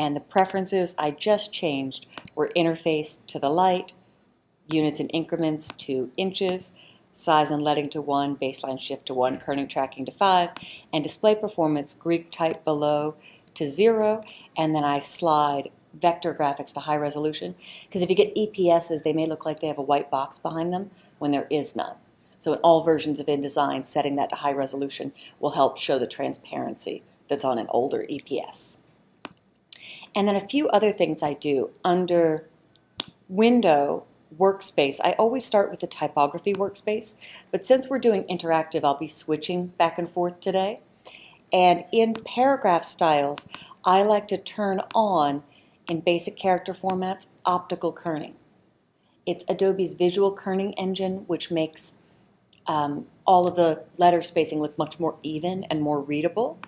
And the preferences I just changed were interface to the light, units and increments to inches, size and leading to 1, baseline shift to 1, kerning tracking to 5, and display performance Greek type below to 0, and then I slide vector graphics to high resolution. Because if you get EPSs, they may look like they have a white box behind them when there is none. So in all versions of InDesign, setting that to high resolution will help show the transparency that's on an older EPS. And then a few other things I do. Under Window Workspace, I always start with the typography workspace, but since we're doing interactive, I'll be switching back and forth today. And in paragraph styles, I like to turn on in basic character formats, optical kerning. It's Adobe's visual kerning engine, which makes um, all of the letter spacing look much more even and more readable.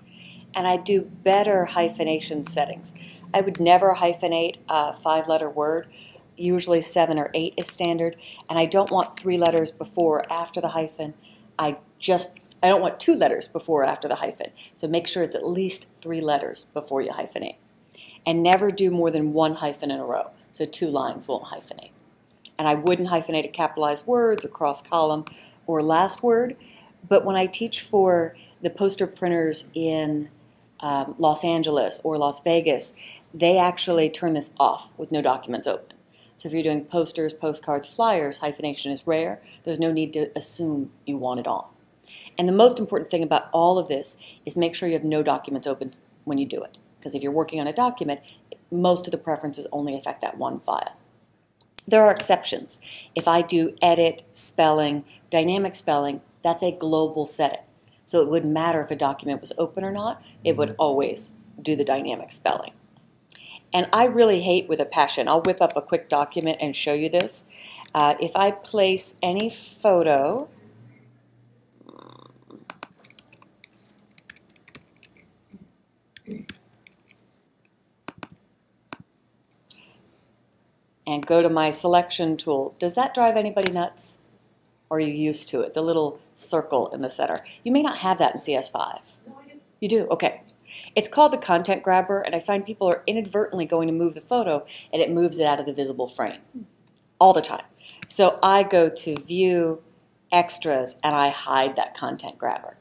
And I do better hyphenation settings. I would never hyphenate a five letter word. Usually seven or eight is standard. And I don't want three letters before or after the hyphen. I just, I don't want two letters before or after the hyphen. So make sure it's at least three letters before you hyphenate and never do more than one hyphen in a row. So two lines won't hyphenate. And I wouldn't hyphenate a capitalized words or cross column or last word. But when I teach for the poster printers in um, Los Angeles or Las Vegas, they actually turn this off with no documents open. So if you're doing posters, postcards, flyers, hyphenation is rare. There's no need to assume you want it on. And the most important thing about all of this is make sure you have no documents open when you do it because if you're working on a document, most of the preferences only affect that one file. There are exceptions. If I do edit, spelling, dynamic spelling, that's a global setting. So it wouldn't matter if a document was open or not, it would always do the dynamic spelling. And I really hate with a passion, I'll whip up a quick document and show you this. Uh, if I place any photo and go to my selection tool, does that drive anybody nuts? Or are you used to it, the little circle in the center? You may not have that in CS5. No, I didn't. You do? Okay. It's called the content grabber, and I find people are inadvertently going to move the photo, and it moves it out of the visible frame hmm. all the time. So I go to View, Extras, and I hide that content grabber.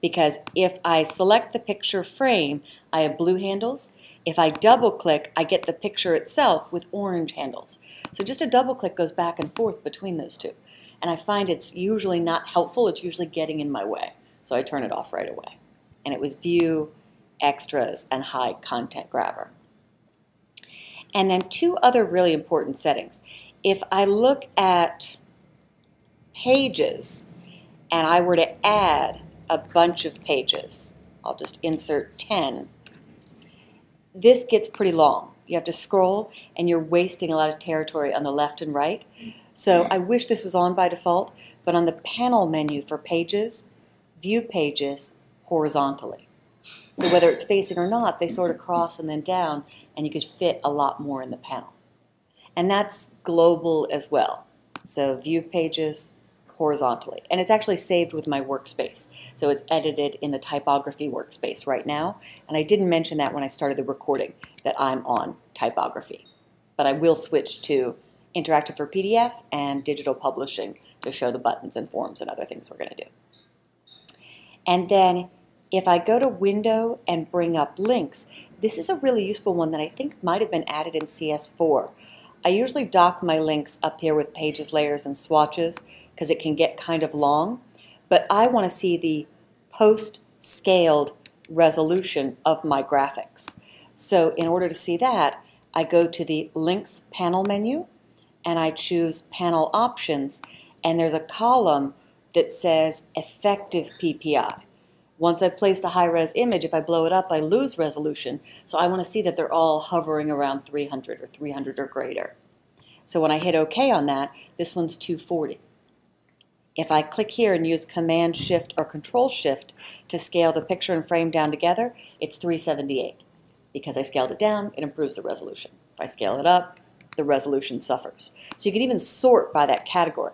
Because if I select the picture frame, I have blue handles. If I double click, I get the picture itself with orange handles. So just a double click goes back and forth between those two. And I find it's usually not helpful, it's usually getting in my way. So I turn it off right away. And it was view, extras, and high content grabber. And then two other really important settings. If I look at pages and I were to add a bunch of pages, I'll just insert 10 this gets pretty long. You have to scroll and you're wasting a lot of territory on the left and right. So mm-hmm. I wish this was on by default, but on the panel menu for pages, view pages horizontally. So whether it's facing or not, they sort of cross and then down, and you could fit a lot more in the panel. And that's global as well. So view pages, horizontally. And it's actually saved with my workspace. So it's edited in the typography workspace right now. And I didn't mention that when I started the recording, that I'm on typography. But I will switch to interactive for PDF and digital publishing to show the buttons and forms and other things we're going to do. And then if I go to Window and bring up links, this is a really useful one that I think might have been added in CS4. I usually dock my links up here with pages, layers, and swatches because it can get kind of long, but I want to see the post-scaled resolution of my graphics. So in order to see that, I go to the Links panel menu and I choose Panel Options and there's a column that says Effective PPI. Once I've placed a high-res image, if I blow it up, I lose resolution. So I want to see that they're all hovering around 300 or 300 or greater. So when I hit OK on that, this one's 240. If I click here and use Command Shift or Control Shift to scale the picture and frame down together, it's 378. Because I scaled it down, it improves the resolution. If I scale it up, the resolution suffers. So you can even sort by that category.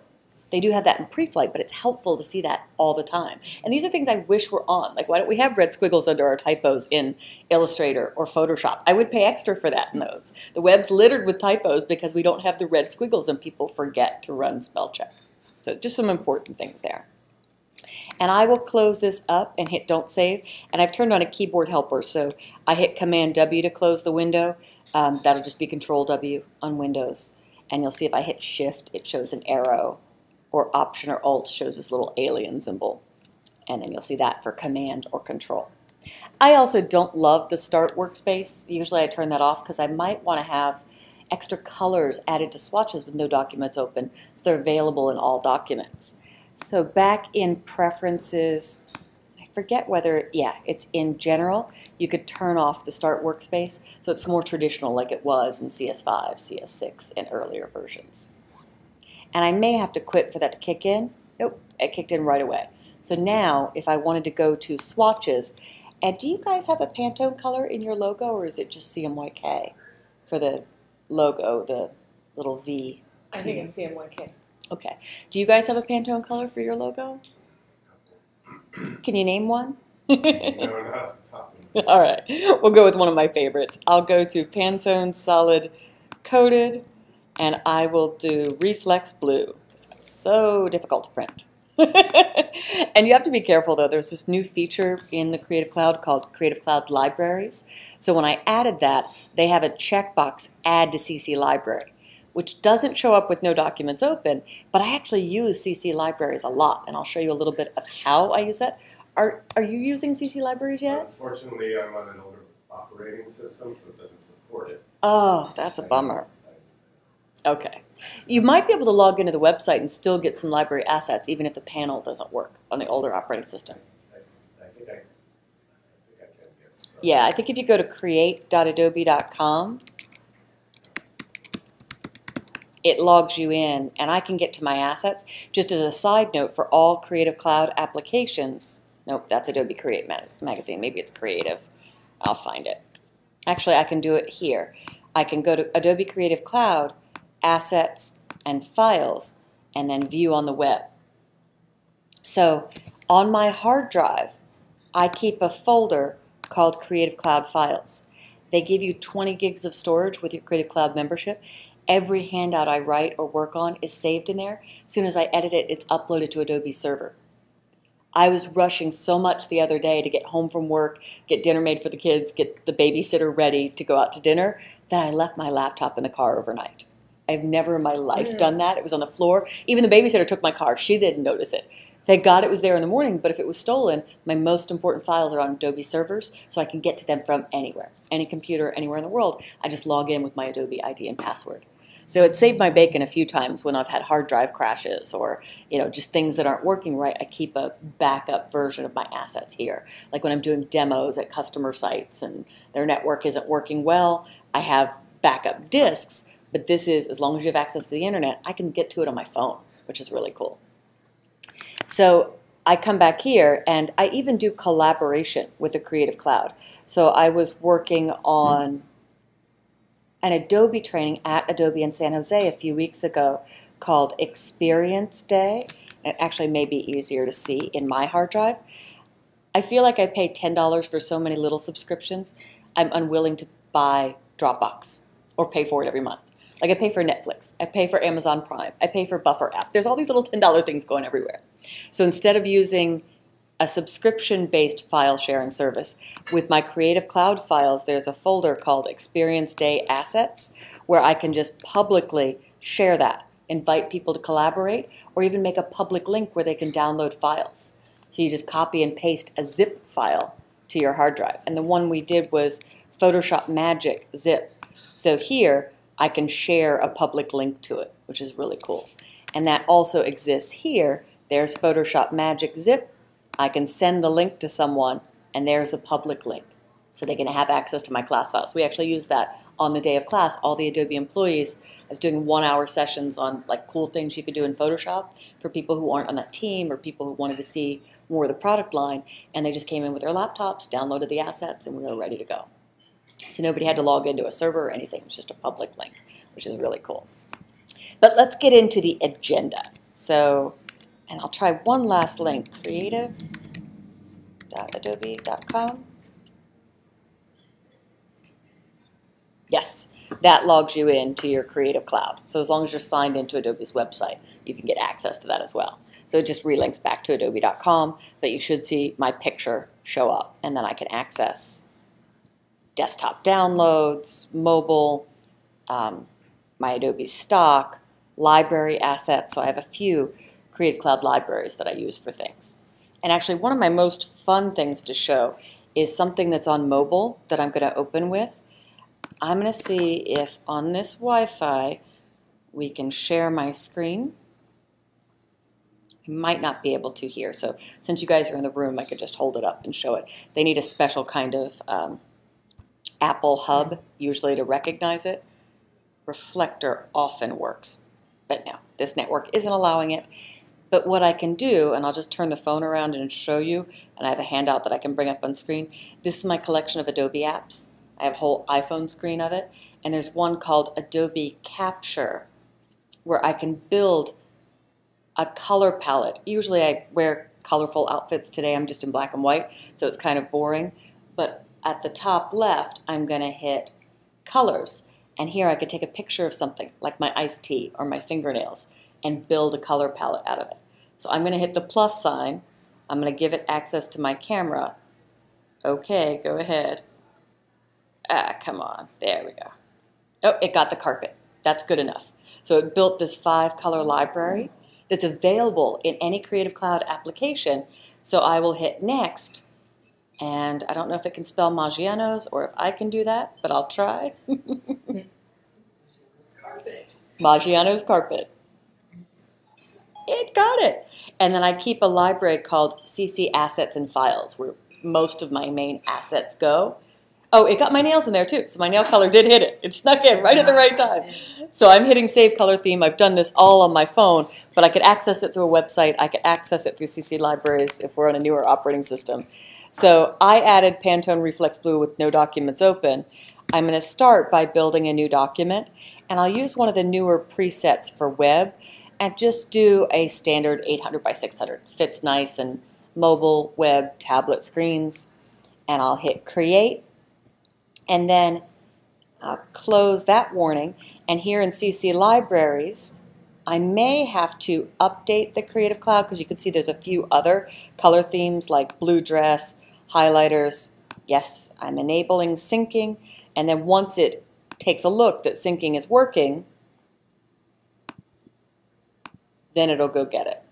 They do have that in pre-flight, but it's helpful to see that all the time. And these are things I wish were on. Like, why don't we have red squiggles under our typos in Illustrator or Photoshop? I would pay extra for that in those. The web's littered with typos because we don't have the red squiggles and people forget to run spell check. So just some important things there. And I will close this up and hit don't save. And I've turned on a keyboard helper, so I hit Command W to close the window. Um, that'll just be Control W on Windows. And you'll see if I hit Shift, it shows an arrow, or Option or Alt shows this little alien symbol. And then you'll see that for Command or Control. I also don't love the Start workspace. Usually I turn that off because I might want to have extra colors added to swatches with no documents open so they're available in all documents. So back in Preferences, forget whether, yeah, it's in General. You could turn off the Start workspace so it's more traditional like it was in CS5, CS6, and earlier versions. And I may have to quit for that to kick in. Nope, it kicked in right away. So now, if I wanted to go to swatches, and do you guys have a Pantone color in your logo, or is it just CMYK for the logo, the little V? I think it's CMYK. Okay. Do you guys have a Pantone color for your logo? Can you name one? No, not top All right. We'll go with one of my favorites. I'll go to Pantone Solid Coated, and I will do Reflex Blue. That's so difficult to print. and you have to be careful though. There's this new feature in the Creative Cloud called Creative Cloud Libraries. So when I added that, they have a checkbox Add to CC Library, which doesn't show up with no documents open, but I actually use CC Libraries a lot, and I'll show you a little bit of how I use that. Are, are you using CC Libraries yet? Unfortunately, I'm on an older operating system, so it doesn't support it. Oh, that's a bummer. Okay. You might be able to log into the website and still get some library assets, even if the panel doesn't work on the older operating system. I, I think I, I think I can get some. Yeah, I think if you go to create.adobe.com, it logs you in, and I can get to my assets. Just as a side note, for all Creative Cloud applications, nope, that's Adobe Create Ma- Magazine. Maybe it's Creative. I'll find it. Actually, I can do it here. I can go to Adobe Creative Cloud, Assets, and Files, and then View on the web. So on my hard drive, I keep a folder called Creative Cloud Files. They give you 20 gigs of storage with your Creative Cloud membership. Every handout I write or work on is saved in there. As soon as I edit it, it's uploaded to Adobe Server. I was rushing so much the other day to get home from work, get dinner made for the kids, get the babysitter ready to go out to dinner, that I left my laptop in the car overnight. I've never in my life Mm. done that. It was on the floor. Even the babysitter took my car. She didn't notice it. Thank God it was there in the morning, but if it was stolen, my most important files are on Adobe servers, so I can get to them from anywhere, any computer, anywhere in the world. I just log in with my Adobe ID and password. So it saved my bacon a few times when I've had hard drive crashes or you know just things that aren't working right. I keep a backup version of my assets here. Like when I'm doing demos at customer sites and their network isn't working well, I have backup disks. But this is as long as you have access to the internet, I can get to it on my phone, which is really cool. So I come back here and I even do collaboration with the Creative Cloud. So I was working on an Adobe training at Adobe in San Jose a few weeks ago called Experience Day. It actually may be easier to see in my hard drive. I feel like I pay $10 for so many little subscriptions, I'm unwilling to buy Dropbox or pay for it every month. Like I pay for Netflix, I pay for Amazon Prime, I pay for Buffer app. There's all these little $10 things going everywhere. So instead of using a subscription based file sharing service, with my Creative Cloud files, there's a folder called Experience Day Assets where I can just publicly share that, invite people to collaborate, or even make a public link where they can download files. So you just copy and paste a zip file to your hard drive. And the one we did was Photoshop Magic zip. So here I can share a public link to it, which is really cool. And that also exists here. There's Photoshop Magic zip. I can send the link to someone, and there's a public link. So they can have access to my class files. We actually use that on the day of class. All the Adobe employees, I was doing one hour sessions on like cool things you could do in Photoshop for people who aren't on that team or people who wanted to see more of the product line. And they just came in with their laptops, downloaded the assets, and we were ready to go. So nobody had to log into a server or anything. It was just a public link, which is really cool. But let's get into the agenda. So, and I'll try one last link, creative.adobe.com. Yes, that logs you into your Creative Cloud. So as long as you're signed into Adobe's website, you can get access to that as well. So it just relinks back to adobe.com, but you should see my picture show up, and then I can access desktop downloads, mobile, um, my Adobe stock, library assets. So I have a few Creative Cloud libraries that I use for things. And actually, one of my most fun things to show is something that's on mobile that I'm going to open with. I'm going to see if on this Wi-Fi we can share my screen. I might not be able to here, so since you guys are in the room, I could just hold it up and show it. They need a special kind of um, Apple hub, usually to recognize it. Reflector often works, but no, this network isn't allowing it. But what I can do, and I'll just turn the phone around and show you, and I have a handout that I can bring up on screen. This is my collection of Adobe apps. I have a whole iPhone screen of it, and there's one called Adobe Capture, where I can build a color palette. Usually I wear colorful outfits today, I'm just in black and white, so it's kind of boring. But at the top left, I'm going to hit colors. And here I could take a picture of something, like my iced tea or my fingernails, and build a color palette out of it. So I'm going to hit the plus sign. I'm going to give it access to my camera. Okay, go ahead. Ah, come on. There we go. Oh, it got the carpet. That's good enough. So it built this five color library that's available in any Creative Cloud application. So I will hit next. And I don't know if it can spell Maggiano's or if I can do that, but I'll try. carpet. Maggiano's carpet. It got it. And then I keep a library called CC Assets and Files, where most of my main assets go. Oh, it got my nails in there too. So my nail color did hit it. It snuck in right at the right time. So I'm hitting Save Color Theme. I've done this all on my phone, but I could access it through a website. I could access it through CC Libraries if we're on a newer operating system. So I added Pantone Reflex Blue with no documents open. I'm going to start by building a new document, and I'll use one of the newer presets for web and just do a standard 800 by 600. Fits nice in mobile, web, tablet screens. And I'll hit Create, and then I'll close that warning. And here in CC Libraries, I may have to update the Creative Cloud because you can see there's a few other color themes like blue dress, highlighters. Yes, I'm enabling syncing. And then once it takes a look that syncing is working, then it'll go get it.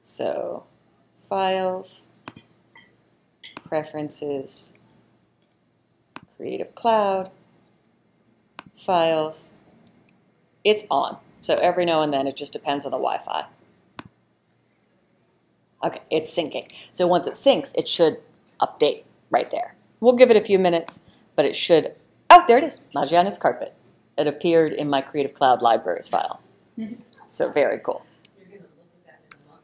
So, files, preferences, Creative Cloud, files. It's on. So every now and then it just depends on the Wi-Fi. Okay, it's syncing. So once it syncs, it should update right there. We'll give it a few minutes, but it should, oh, there it is, Maggiano's carpet. It appeared in my Creative Cloud Libraries file. Mm-hmm. So very cool. You're gonna look at that in a month.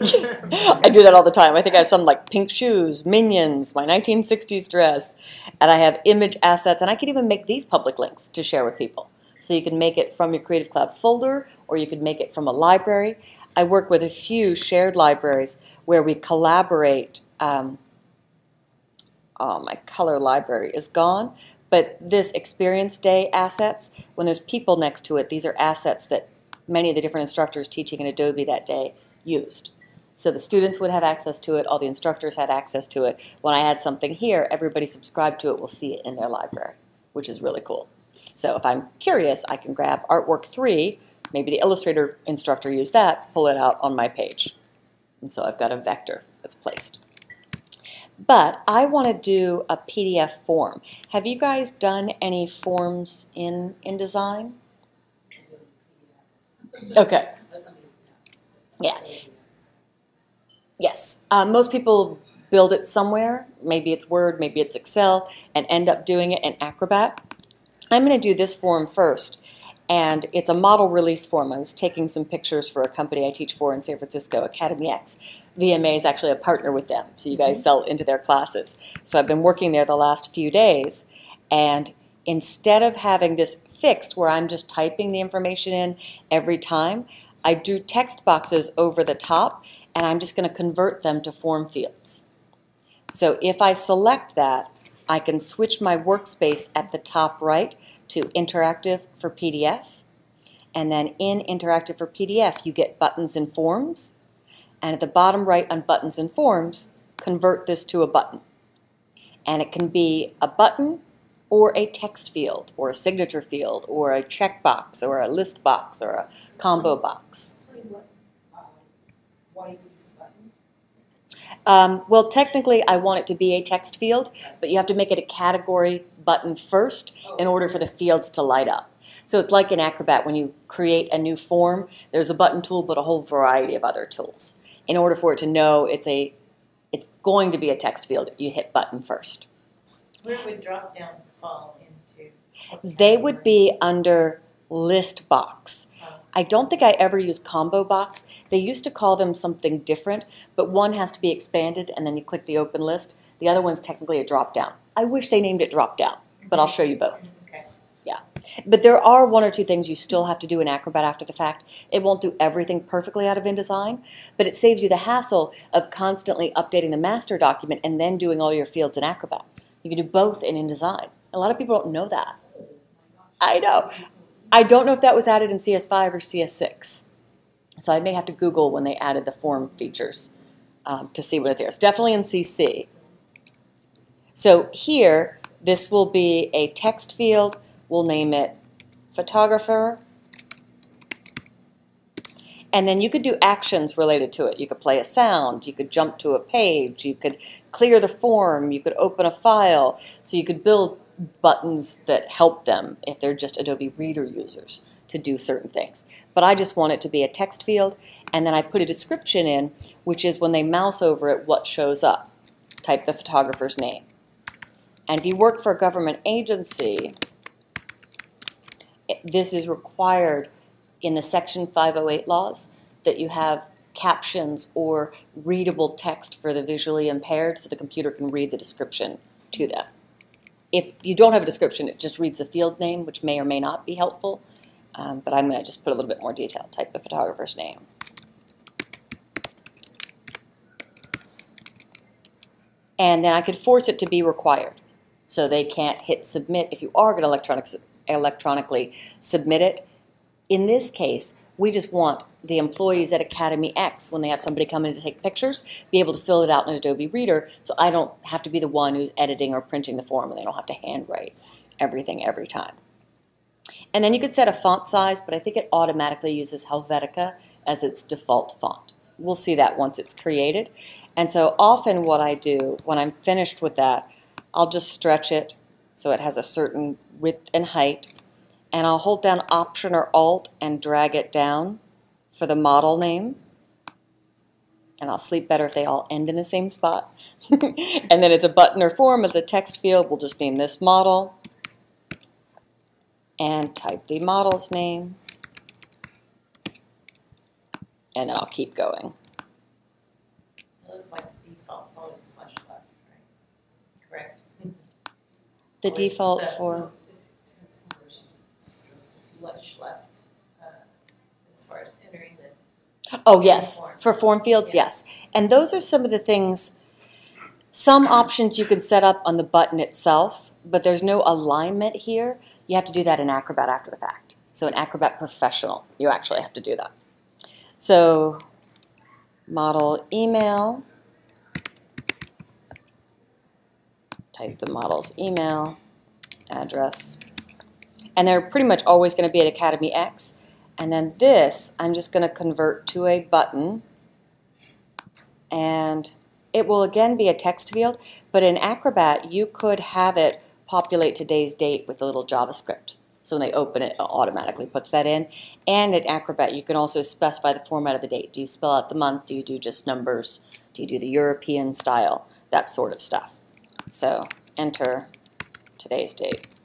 I do that all the time. I think I have some like pink shoes, minions, my 1960s dress, and I have image assets, and I can even make these public links to share with people. So you can make it from your Creative Cloud folder, or you can make it from a library. I work with a few shared libraries where we collaborate. Um, oh, my color library is gone, but this Experience Day assets, when there's people next to it, these are assets that many of the different instructors teaching in Adobe that day used. So the students would have access to it, all the instructors had access to it. When I add something here, everybody subscribed to it will see it in their library, which is really cool. So if I'm curious, I can grab Artwork 3, maybe the Illustrator instructor used that, pull it out on my page. And so I've got a vector that's placed. But I want to do a PDF form. Have you guys done any forms in InDesign? Okay. Yeah. Yes. Um, most people build it somewhere. Maybe it's Word, maybe it's Excel, and end up doing it in Acrobat. I'm going to do this form first. And it's a model release form. I was taking some pictures for a company I teach for in San Francisco, Academy X. VMA is actually a partner with them, so you guys sell into their classes. So I've been working there the last few days, and instead of having this fixed where I'm just typing the information in every time, I drew text boxes over the top, and I'm just going to convert them to form fields. So if I select that, I can switch my workspace at the top right to interactive for PDF. And then in interactive for PDF, you get buttons and forms. And at the bottom right on buttons and forms, convert this to a button. And it can be a button or a text field or a signature field or a checkbox or a list box or a combo box. Um, why you use a button. Um, well, technically, I want it to be a text field, but you have to make it a category button first in order for the fields to light up. So it's like in Acrobat, when you create a new form, there's a button tool, but a whole variety of other tools. In order for it to know it's a, it's going to be a text field, you hit button first. Where would drop downs fall into? They would be under list box. Oh. I don't think I ever use combo box. They used to call them something different, but one has to be expanded and then you click the open list. The other one's technically a drop down. I wish they named it drop down, but I'll mm-hmm. show you both. Okay. But there are one or two things you still have to do in Acrobat after the fact. It won't do everything perfectly out of InDesign, but it saves you the hassle of constantly updating the master document and then doing all your fields in Acrobat. You can do both in InDesign. A lot of people don't know that. I know. I don't know if that was added in CS5 or CS6. So I may have to Google when they added the form features um, to see what it's there. It's definitely in CC. So here, this will be a text field. We'll name it photographer. And then you could do actions related to it. You could play a sound, you could jump to a page, you could clear the form, you could open a file. So you could build buttons that help them if they're just Adobe Reader users to do certain things. But I just want it to be a text field, and then I put a description in, which is when they mouse over it, what shows up. Type the photographer's name. And if you work for a government agency, this is required in the Section 508 laws that you have captions or readable text for the visually impaired so the computer can read the description to them. If you don't have a description, it just reads the field name, which may or may not be helpful. Um, but I'm going to just put a little bit more detail. Type the photographer's name. And then I could force it to be required. So they can't hit submit if you are going to electronic, electronically submit it. In this case, we just want the employees at Academy X, when they have somebody come in to take pictures, be able to fill it out in Adobe Reader so I don't have to be the one who's editing or printing the form and they don't have to handwrite everything every time. And then you could set a font size, but I think it automatically uses Helvetica as its default font. We'll see that once it's created. And so often what I do when I'm finished with that, I'll just stretch it so it has a certain width and height and I'll hold down Option or Alt and drag it down for the model name. And I'll sleep better if they all end in the same spot. and then it's a button or form as a text field. We'll just name this model and type the model's name. And then I'll keep going. It looks like the default's always flush left, right? Correct? The default for, Flush left, uh, as far as entering the, oh yes, for form fields, yes. And those are some of the things, some options you can set up on the button itself, but there's no alignment here. You have to do that in Acrobat after the fact. So in Acrobat Professional, you actually have to do that. So model email, type the model's email, address, and they're pretty much always going to be at Academy X. And then this, I'm just going to convert to a button, and it will again be a text field, but in Acrobat, you could have it populate today's date with a little JavaScript. So when they open it, it automatically puts that in. And in Acrobat, you can also specify the format of the date. Do you spell out the month? Do you do just numbers? Do you do the European style? That sort of stuff. So enter today's date.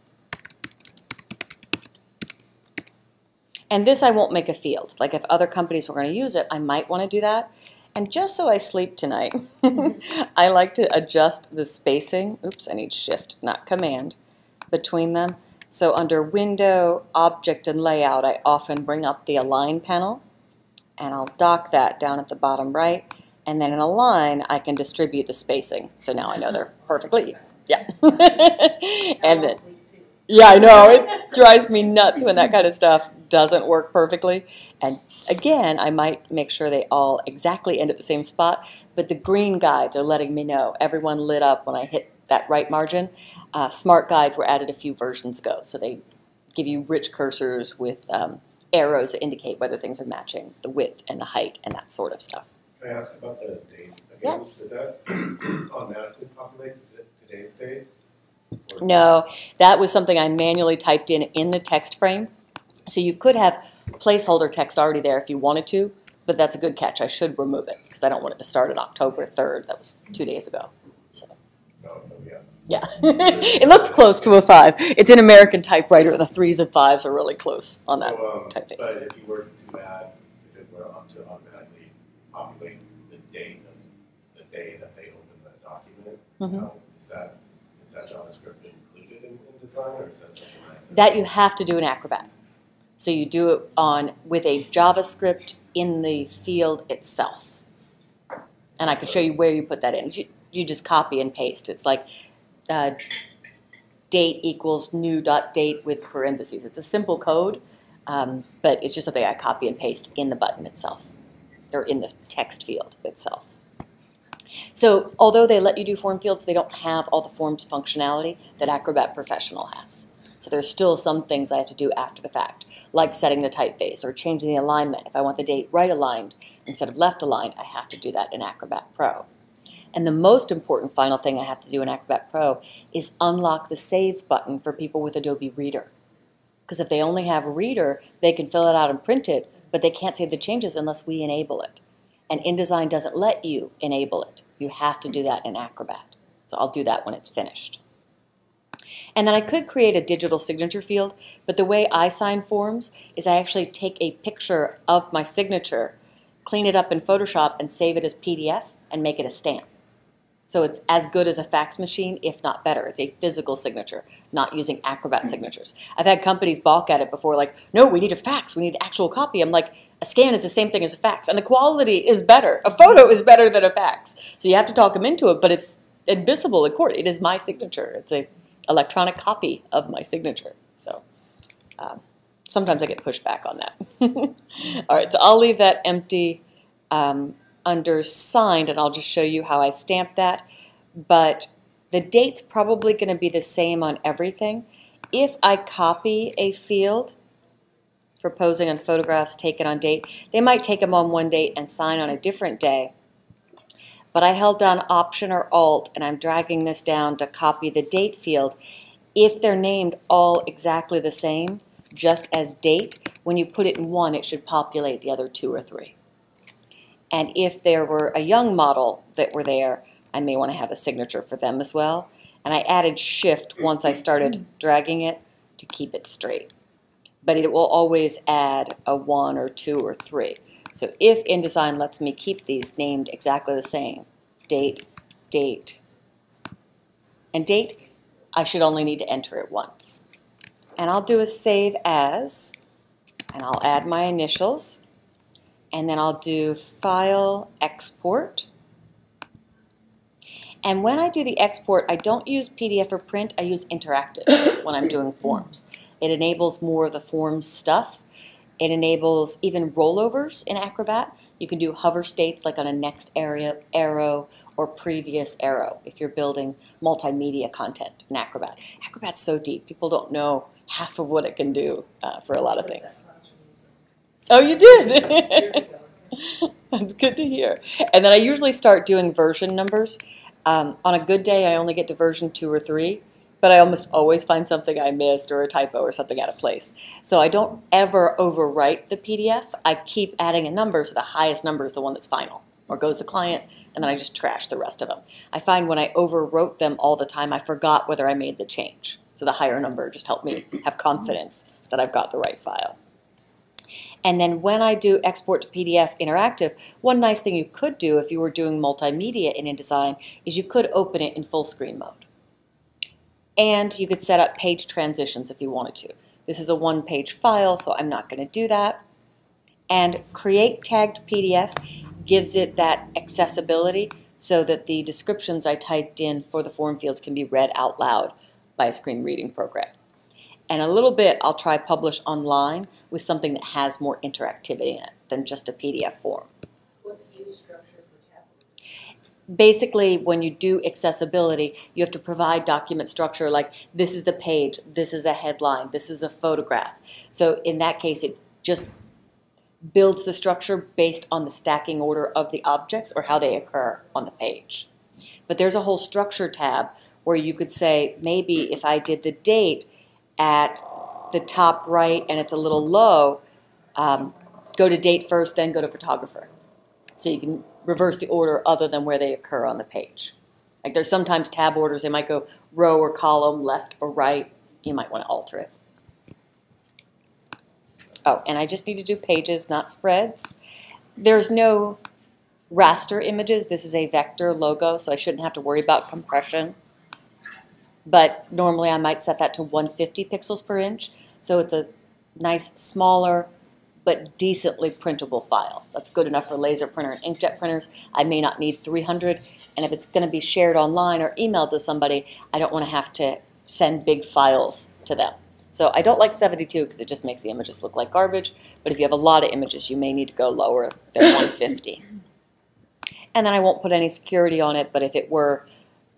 And this I won't make a field. Like if other companies were going to use it, I might want to do that. And just so I sleep tonight, I like to adjust the spacing. Oops, I need shift, not command, between them. So under Window, Object, and Layout, I often bring up the Align panel. and I'll dock that down at the bottom right. And then in Align, I can distribute the spacing. So now I know they're perfectly, yeah. and then, yeah, I know. It drives me nuts when that kind of stuff doesn't work perfectly. And again, I might make sure they all exactly end at the same spot, but the green guides are letting me know everyone lit up when I hit that right margin. Uh, smart guides were added a few versions ago, so they give you rich cursors with um, arrows that indicate whether things are matching the width and the height and that sort of stuff. Can I ask about the date again? Yes. Did that automatically populate today's date? No, that was something I manually typed in in the text frame. So you could have placeholder text already there if you wanted to, but that's a good catch. I should remove it because I don't want it to start on October 3rd. That was two days ago. So, no, yeah. yeah. it looks close to a five. It's an American typewriter. The threes and fives are really close on that So, um, typeface. But if you were to add, if it were up to automatically populate the date of the day that they open the document, Mhm. um, is that, is that JavaScript included in, InDesign, or is that something that? That you have to do in Acrobat. So you do it on with a JavaScript in the field itself. And I can show you where you put that in. You, you just copy and paste. It's like uh, date equals new dot date with parentheses. It's a simple code, um, but it's just something I copy and paste in the button itself or in the text field itself. So although they let you do form fields, they don't have all the forms functionality that Acrobat Professional has. So there's still some things I have to do after the fact, like setting the typeface or changing the alignment. If I want the date right aligned instead of left aligned, I have to do that in Acrobat Pro. And the most important final thing I have to do in Acrobat Pro is unlock the Save button for people with Adobe Reader. Because if they only have Reader, they can fill it out and print it, but they can't save the changes unless we enable it. And InDesign doesn't let you enable it. You have to do that in Acrobat. So I'll do that when it's finished. And then I could create a digital signature field, but the way I sign forms is I actually take a picture of my signature, clean it up in Photoshop, and save it as PDF and make it a stamp. So it's as good as a fax machine, if not better. It's a physical signature, not using Acrobat mm-hmm. signatures. I've had companies balk at it before, like, no, we need a fax, we need actual copy. I'm like, a scan is the same thing as a fax, and the quality is better. A photo is better than a fax. So you have to talk them into it, but it's admissible in court. It is my signature. It's a electronic copy of my signature. So um, sometimes I get pushed back on that. All right, so I'll leave that empty um, under signed, and I'll just show you how I stamp that. But the date's probably going to be the same on everything. If I copy a field for posing on photographs taken on date, they might take them on one date and sign on a different day. But I held down Option or Alt, and I'm dragging this down to copy the date field. If they're named all exactly the same, just as date, when you put it in one, it should populate the other two or three. And if there were a young model that were there, I may want to have a signature for them as well. And I added shift once I started dragging it to keep it straight. But it will always add a one or two or three. So if InDesign lets me keep these named exactly the same, date, date, and date, I should only need to enter it once. And I'll do a save as, and I'll add my initials, and then I'll do file export. And when I do the export, I don't use PDF or print, I use interactive when I'm doing forms. It enables more of the forms stuff. It enables even rollovers in Acrobat. You can do hover states like on a next area arrow or previous arrow if you're building multimedia content in Acrobat. Acrobat's so deep, people don't know half of what it can do uh, for a lot of things. Oh, you did? That's good to hear. And then I usually start doing version numbers. Um, on a good day, I only get to version two or three, but I almost always find something I missed or a typo or something out of place. So I don't ever overwrite the PDF. I keep adding a number, so the highest number is the one that's final or goes to the client, and then I just trash the rest of them. I find when I overwrote them all the time, I forgot whether I made the change. So the higher number just helped me have confidence that I've got the right file. And then when I do export to PDF interactive, one nice thing you could do if you were doing multimedia in InDesign is you could open it in full screen mode. And you could set up page transitions if you wanted to. This is a one page file, so I'm not going to do that. And create tagged PDF gives it that accessibility so that the descriptions I typed in for the form fields can be read out loud by a screen reading program. And a little bit, I'll try publish online with something that has more interactivity in it than just a PDF form. What's structure? Basically, when you do accessibility, you have to provide document structure like this is the page, this is a headline, this is a photograph. So in that case, it just builds the structure based on the stacking order of the objects or how they occur on the page. But there's a whole structure tab where you could say maybe if I did the date at the top right and it's a little low, um, go to date first, then go to photographer. So you can reverse the order other than where they occur on the page. Like there's sometimes tab orders, they might go row or column, left or right. You might want to alter it. Oh, and I just need to do pages, not spreads. There's no raster images. This is a vector logo, so I shouldn't have to worry about compression. But normally I might set that to 150 pixels per inch, so it's a nice smaller but decently printable file. That's good enough for laser printer and inkjet printers. I may not need 300, and if it's going to be shared online or emailed to somebody, I don't want to have to send big files to them. So I don't like 72 because it just makes the images look like garbage, but if you have a lot of images, you may need to go lower than 150. And then I won't put any security on it, but if it were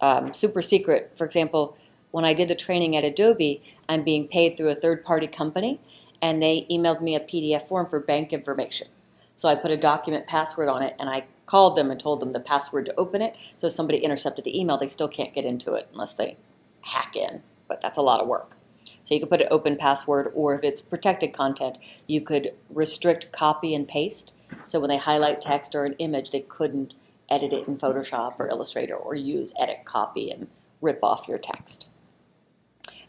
um, super secret, for example, when I did the training at Adobe, I'm being paid through a third-party company, and they emailed me a PDF form for bank information. So I put a document password on it, and I called them and told them the password to open it. So if somebody intercepted the email, they still can't get into it unless they hack in, but that's a lot of work. So you could put an open password, or if it's protected content, you could restrict copy and paste. So when they highlight text or an image, they couldn't edit it in Photoshop or Illustrator or use edit copy and rip off your text.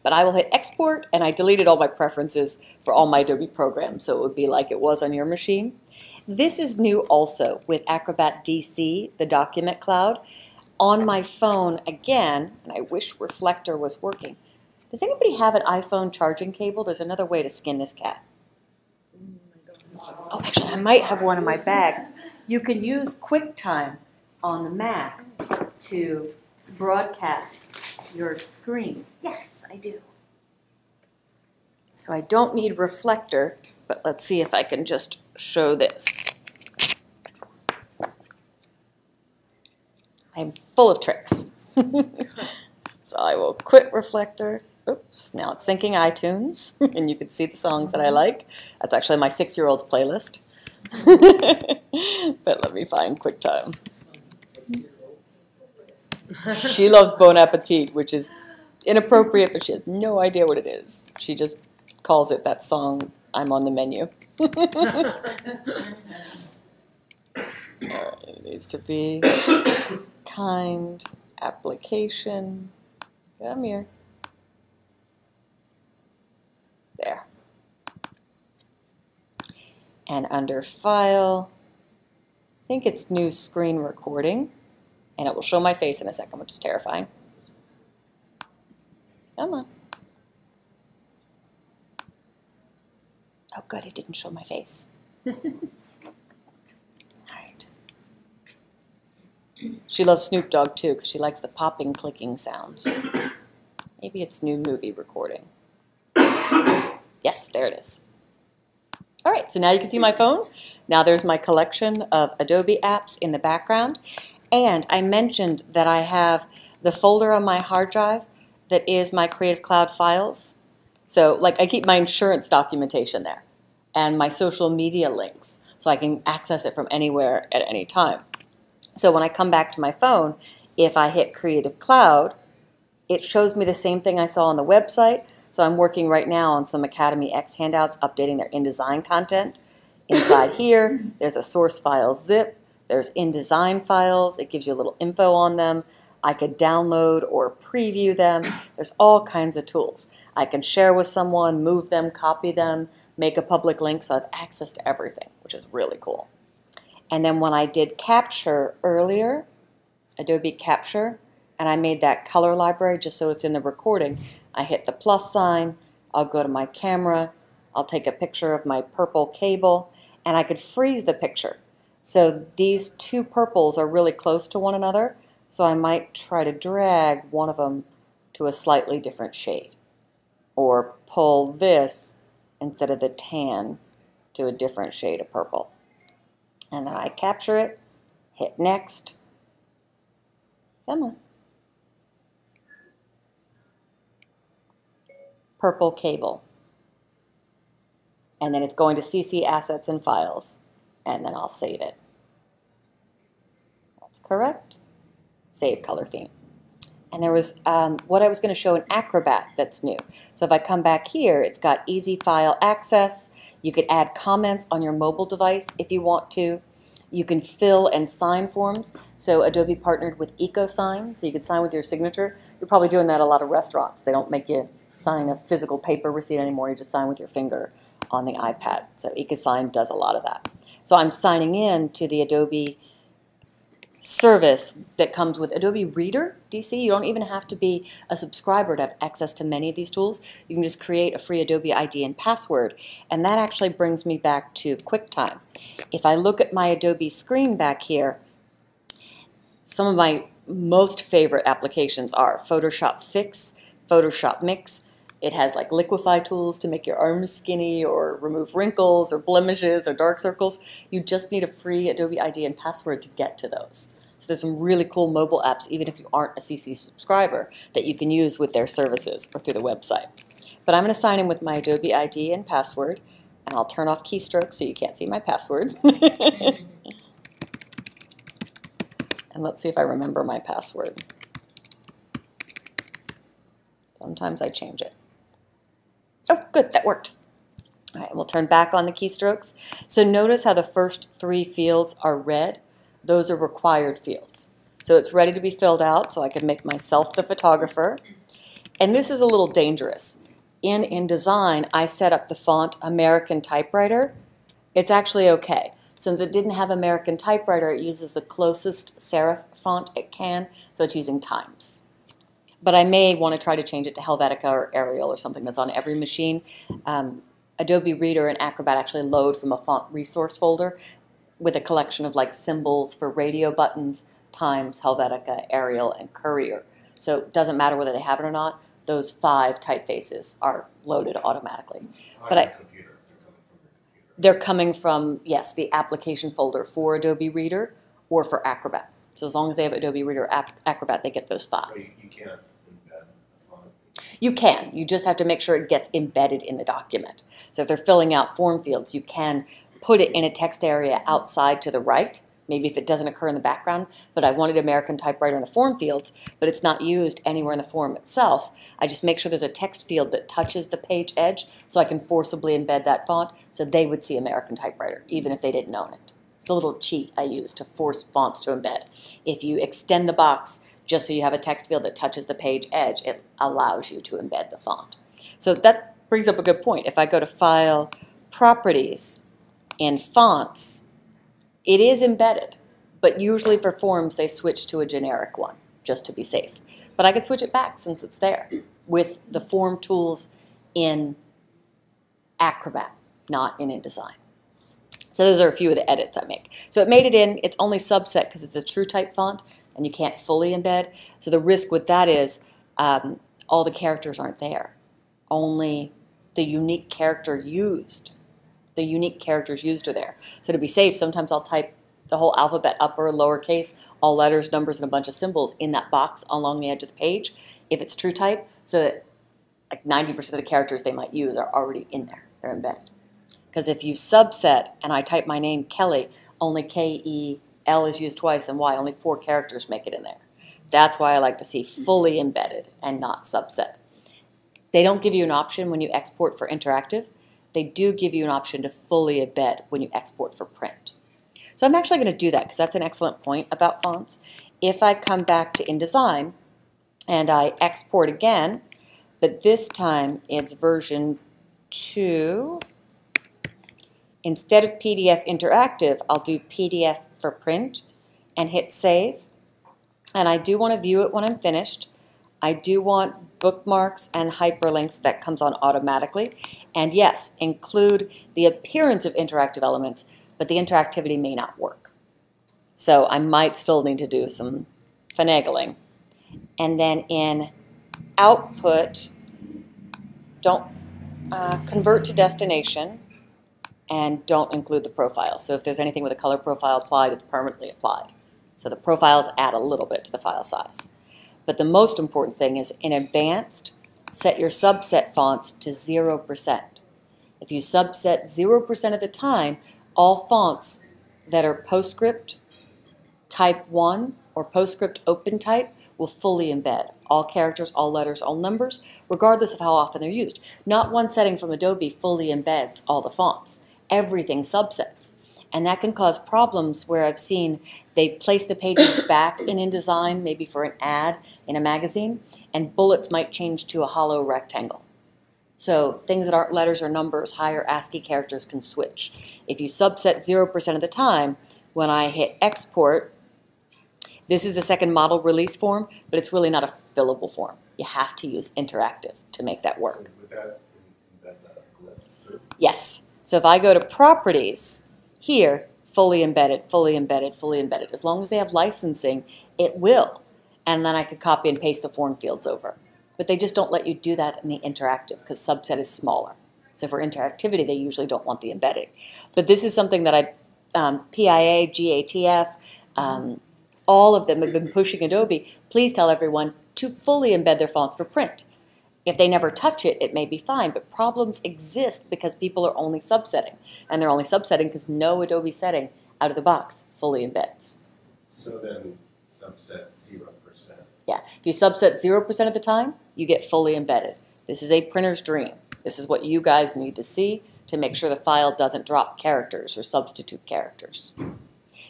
But I will hit export and I deleted all my preferences for all my Adobe programs so it would be like it was on your machine. This is new also with Acrobat DC, the document cloud. On my phone again, and I wish Reflector was working. Does anybody have an iPhone charging cable? There's another way to skin this cat. Oh, actually, I might have one in my bag. You can use QuickTime on the Mac to broadcast your screen. Yes, I do. So I don't need reflector, but let's see if I can just show this. I'm full of tricks. so I will quit reflector. Oops, now it's syncing iTunes, and you can see the songs that I mm-hmm. like. That's actually my six-year-old's playlist. but let me find QuickTime. She loves Bon Appetit, which is inappropriate, but she has no idea what it is. She just calls it that song, I'm on the menu. Uh, it needs to be kind, application. Come here. There. And under File, I think it's New Screen Recording and it will show my face in a second, which is terrifying. Come on. Oh, good, it didn't show my face. All right. She loves Snoop Dogg too because she likes the popping, clicking sounds. Maybe it's new movie recording. Yes, there it is. All right, so now you can see my phone. Now there's my collection of Adobe apps in the background. And I mentioned that I have the folder on my hard drive that is my Creative Cloud files. So like I keep my insurance documentation there and my social media links so I can access it from anywhere at any time. So when I come back to my phone, if I hit Creative Cloud, it shows me the same thing I saw on the website. So I'm working right now on some Academy X handouts, updating their InDesign content. Inside here, there's a source file zip there's InDesign files. It gives you a little info on them. I could download or preview them. There's all kinds of tools. I can share with someone, move them, copy them, make a public link, so I have access to everything, which is really cool. And then when I did Capture earlier, Adobe Capture, and I made that color library just so it's in the recording, I hit the plus sign, I'll go to my camera, I'll take a picture of my purple cable, and I could freeze the picture. So these two purples are really close to one another, so I might try to drag one of them to a slightly different shade. Or pull this instead of the tan to a different shade of purple. And then I capture it, hit next. Come on. Purple cable. And then it's going to CC assets and files. And then I'll save it. That's correct. Save color theme. And there was um, what I was going to show in Acrobat that's new. So if I come back here, it's got easy file access. You could add comments on your mobile device if you want to. You can fill and sign forms. So Adobe partnered with EchoSign, so you could sign with your signature. You're probably doing that at a lot of restaurants. They don't make you sign a physical paper receipt anymore. You just sign with your finger on the iPad. So EchoSign does a lot of that. So I'm signing in to the Adobe service that comes with Adobe Reader DC. You don't even have to be a subscriber to have access to many of these tools. You can just create a free Adobe ID and password. And that actually brings me back to QuickTime. If I look at my Adobe screen back here, some of my most favorite applications are Photoshop Fix, Photoshop Mix. It has like liquify tools to make your arms skinny or remove wrinkles or blemishes or dark circles. You just need a free Adobe ID and password to get to those. So there's some really cool mobile apps, even if you aren't a CC subscriber, that you can use with their services or through the website. But I'm going to sign in with my Adobe ID and password, and I'll turn off keystrokes so you can't see my password. and let's see if I remember my password. Sometimes I change it. Oh, good, that worked. All right, we'll turn back on the keystrokes. So notice how the first three fields are red. Those are required fields. So it's ready to be filled out, so I can make myself the photographer. And this is a little dangerous. In InDesign, I set up the font American Typewriter. It's actually okay. Since it didn't have American Typewriter, it uses the closest serif font it can, so it's using Times but I may want to try to change it to Helvetica or Arial or something that's on every machine. Um, Adobe Reader and Acrobat actually load from a font resource folder with a collection of like symbols for radio buttons, Times, Helvetica, Arial, and Courier. So it doesn't matter whether they have it or not, those five typefaces are loaded automatically. On But I, computer. They're coming from your computer. They're coming from, yes, the application folder for Adobe Reader or for Acrobat. So as long as they have Adobe Reader Acrobat, they get those five. So you, you can't embed a font. You can. You just have to make sure it gets embedded in the document. So if they're filling out form fields, you can put it in a text area outside to the right. Maybe if it doesn't occur in the background, but I wanted American typewriter in the form fields, but it's not used anywhere in the form itself. I just make sure there's a text field that touches the page edge so I can forcibly embed that font so they would see American typewriter, even if they didn't own it. It's a little cheat I use to force fonts to embed. If you extend the box just so you have a text field that touches the page edge, it allows you to embed the font. So that brings up a good point. If I go to File, Properties, and Fonts, it is embedded, but usually for forms they switch to a generic one, just to be safe. But I could switch it back since it's there with the form tools in Acrobat, not in InDesign. So those are a few of the edits I make. So it made it in, it's only subset because it's a true type font and you can't fully embed. So the risk with that is um, all the characters aren't there. Only the unique character used, the unique characters used are there. So to be safe, sometimes I'll type the whole alphabet upper, lowercase, all letters, numbers, and a bunch of symbols in that box along the edge of the page if it's true type, so that like 90% of the characters they might use are already in there, they're embedded. Because if you subset and I type my name Kelly, only K E L is used twice and Y, only four characters make it in there. That's why I like to see fully embedded and not subset. They don't give you an option when you export for interactive. They do give you an option to fully embed when you export for print. So I'm actually going to do that because that's an excellent point about fonts. If I come back to InDesign and I export again, but this time it's version 2. Instead of PDF interactive, I'll do PDF for print and hit save. And I do want to view it when I'm finished. I do want bookmarks and hyperlinks that comes on automatically. And yes, include the appearance of interactive elements, but the interactivity may not work. So I might still need to do some finagling. And then in output, don't uh, convert to destination and don't include the profile. So if there's anything with a color profile applied, it's permanently applied. So the profiles add a little bit to the file size. But the most important thing is in advanced, set your subset fonts to 0%. If you subset 0% of the time, all fonts that are PostScript type 1 or PostScript open type will fully embed all characters, all letters, all numbers, regardless of how often they're used. Not one setting from Adobe fully embeds all the fonts. Everything subsets. And that can cause problems where I've seen they place the pages back in InDesign, maybe for an ad in a magazine, and bullets might change to a hollow rectangle. So things that aren't letters or numbers, higher ASCII characters can switch. If you subset 0% of the time, when I hit export, this is the second model release form, but it's really not a fillable form. You have to use interactive to make that work. So that embed the glyphs too? Yes. So if I go to properties, here, fully embedded, fully embedded, fully embedded. As long as they have licensing, it will. And then I could copy and paste the form fields over. But they just don't let you do that in the interactive because subset is smaller. So for interactivity, they usually don't want the embedding. But this is something that I, um, PIA, GATF, um, all of them have been pushing Adobe. Please tell everyone to fully embed their fonts for print. If they never touch it, it may be fine, but problems exist because people are only subsetting. And they're only subsetting because no Adobe setting out of the box fully embeds. So then subset zero percent. Yeah, if you subset 0% of the time, you get fully embedded. This is a printer's dream. This is what you guys need to see to make sure the file doesn't drop characters or substitute characters.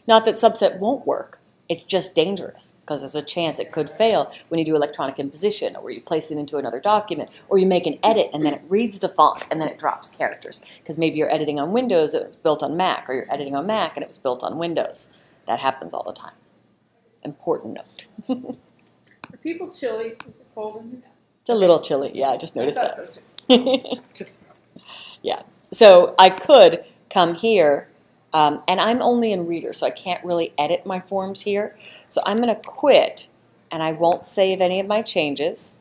Not that subset won't work, it's just dangerous because there's a chance it could fail when you do electronic imposition or you place it into another document or you make an edit and then it reads the font and then it drops characters because maybe you're editing on Windows and it was built on Mac or you're editing on Mac and it was built on Windows. That happens all the time. Important note. Are people chilly? Is it cold in here? It's a little chilly. Yeah, I just noticed I that. so too. yeah. So I could come here, um, and I'm only in Reader, so I can't really edit my forms here. So I'm going to quit, and I won't save any of my changes.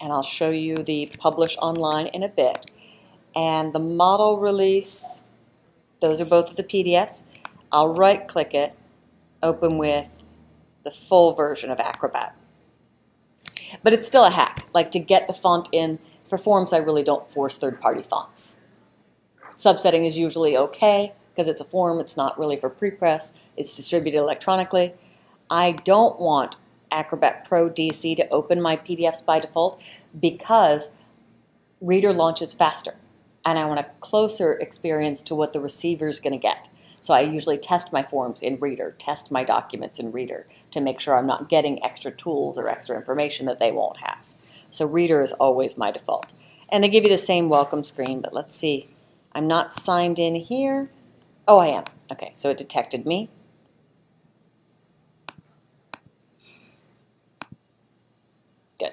And I'll show you the publish online in a bit. And the model release, those are both of the PDFs. I'll right click it, open with the full version of Acrobat. But it's still a hack. Like to get the font in, for forms I really don't force third-party fonts. Subsetting is usually okay because it's a form, it's not really for prepress, it's distributed electronically. I don't want Acrobat Pro DC to open my PDFs by default because Reader launches faster and I want a closer experience to what the receiver is going to get. So I usually test my forms in Reader, test my documents in Reader to make sure I'm not getting extra tools or extra information that they won't have. So Reader is always my default. And they give you the same welcome screen, but let's see. I'm not signed in here. Oh, I am. Okay, so it detected me. Good.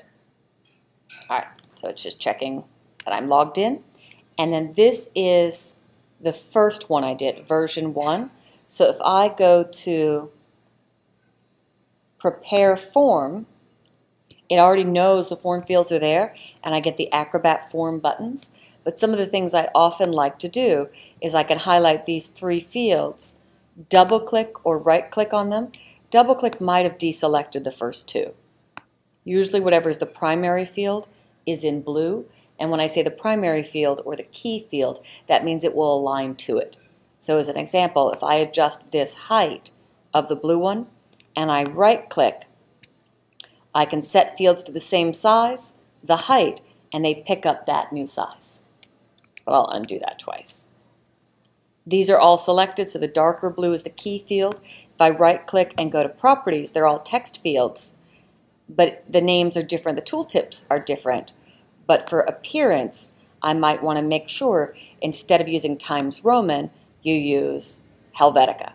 All right, so it's just checking that I'm logged in. And then this is the first one I did, version one. So if I go to prepare form, it already knows the form fields are there and I get the Acrobat form buttons. But some of the things I often like to do is I can highlight these three fields, double click or right click on them. Double click might have deselected the first two. Usually whatever is the primary field is in blue and when I say the primary field or the key field, that means it will align to it. So as an example, if I adjust this height of the blue one and I right click, I can set fields to the same size, the height, and they pick up that new size. But I'll undo that twice. These are all selected, so the darker blue is the key field. If I right click and go to properties, they're all text fields, but the names are different, the tooltips are different. But for appearance, I might want to make sure instead of using Times Roman, you use Helvetica.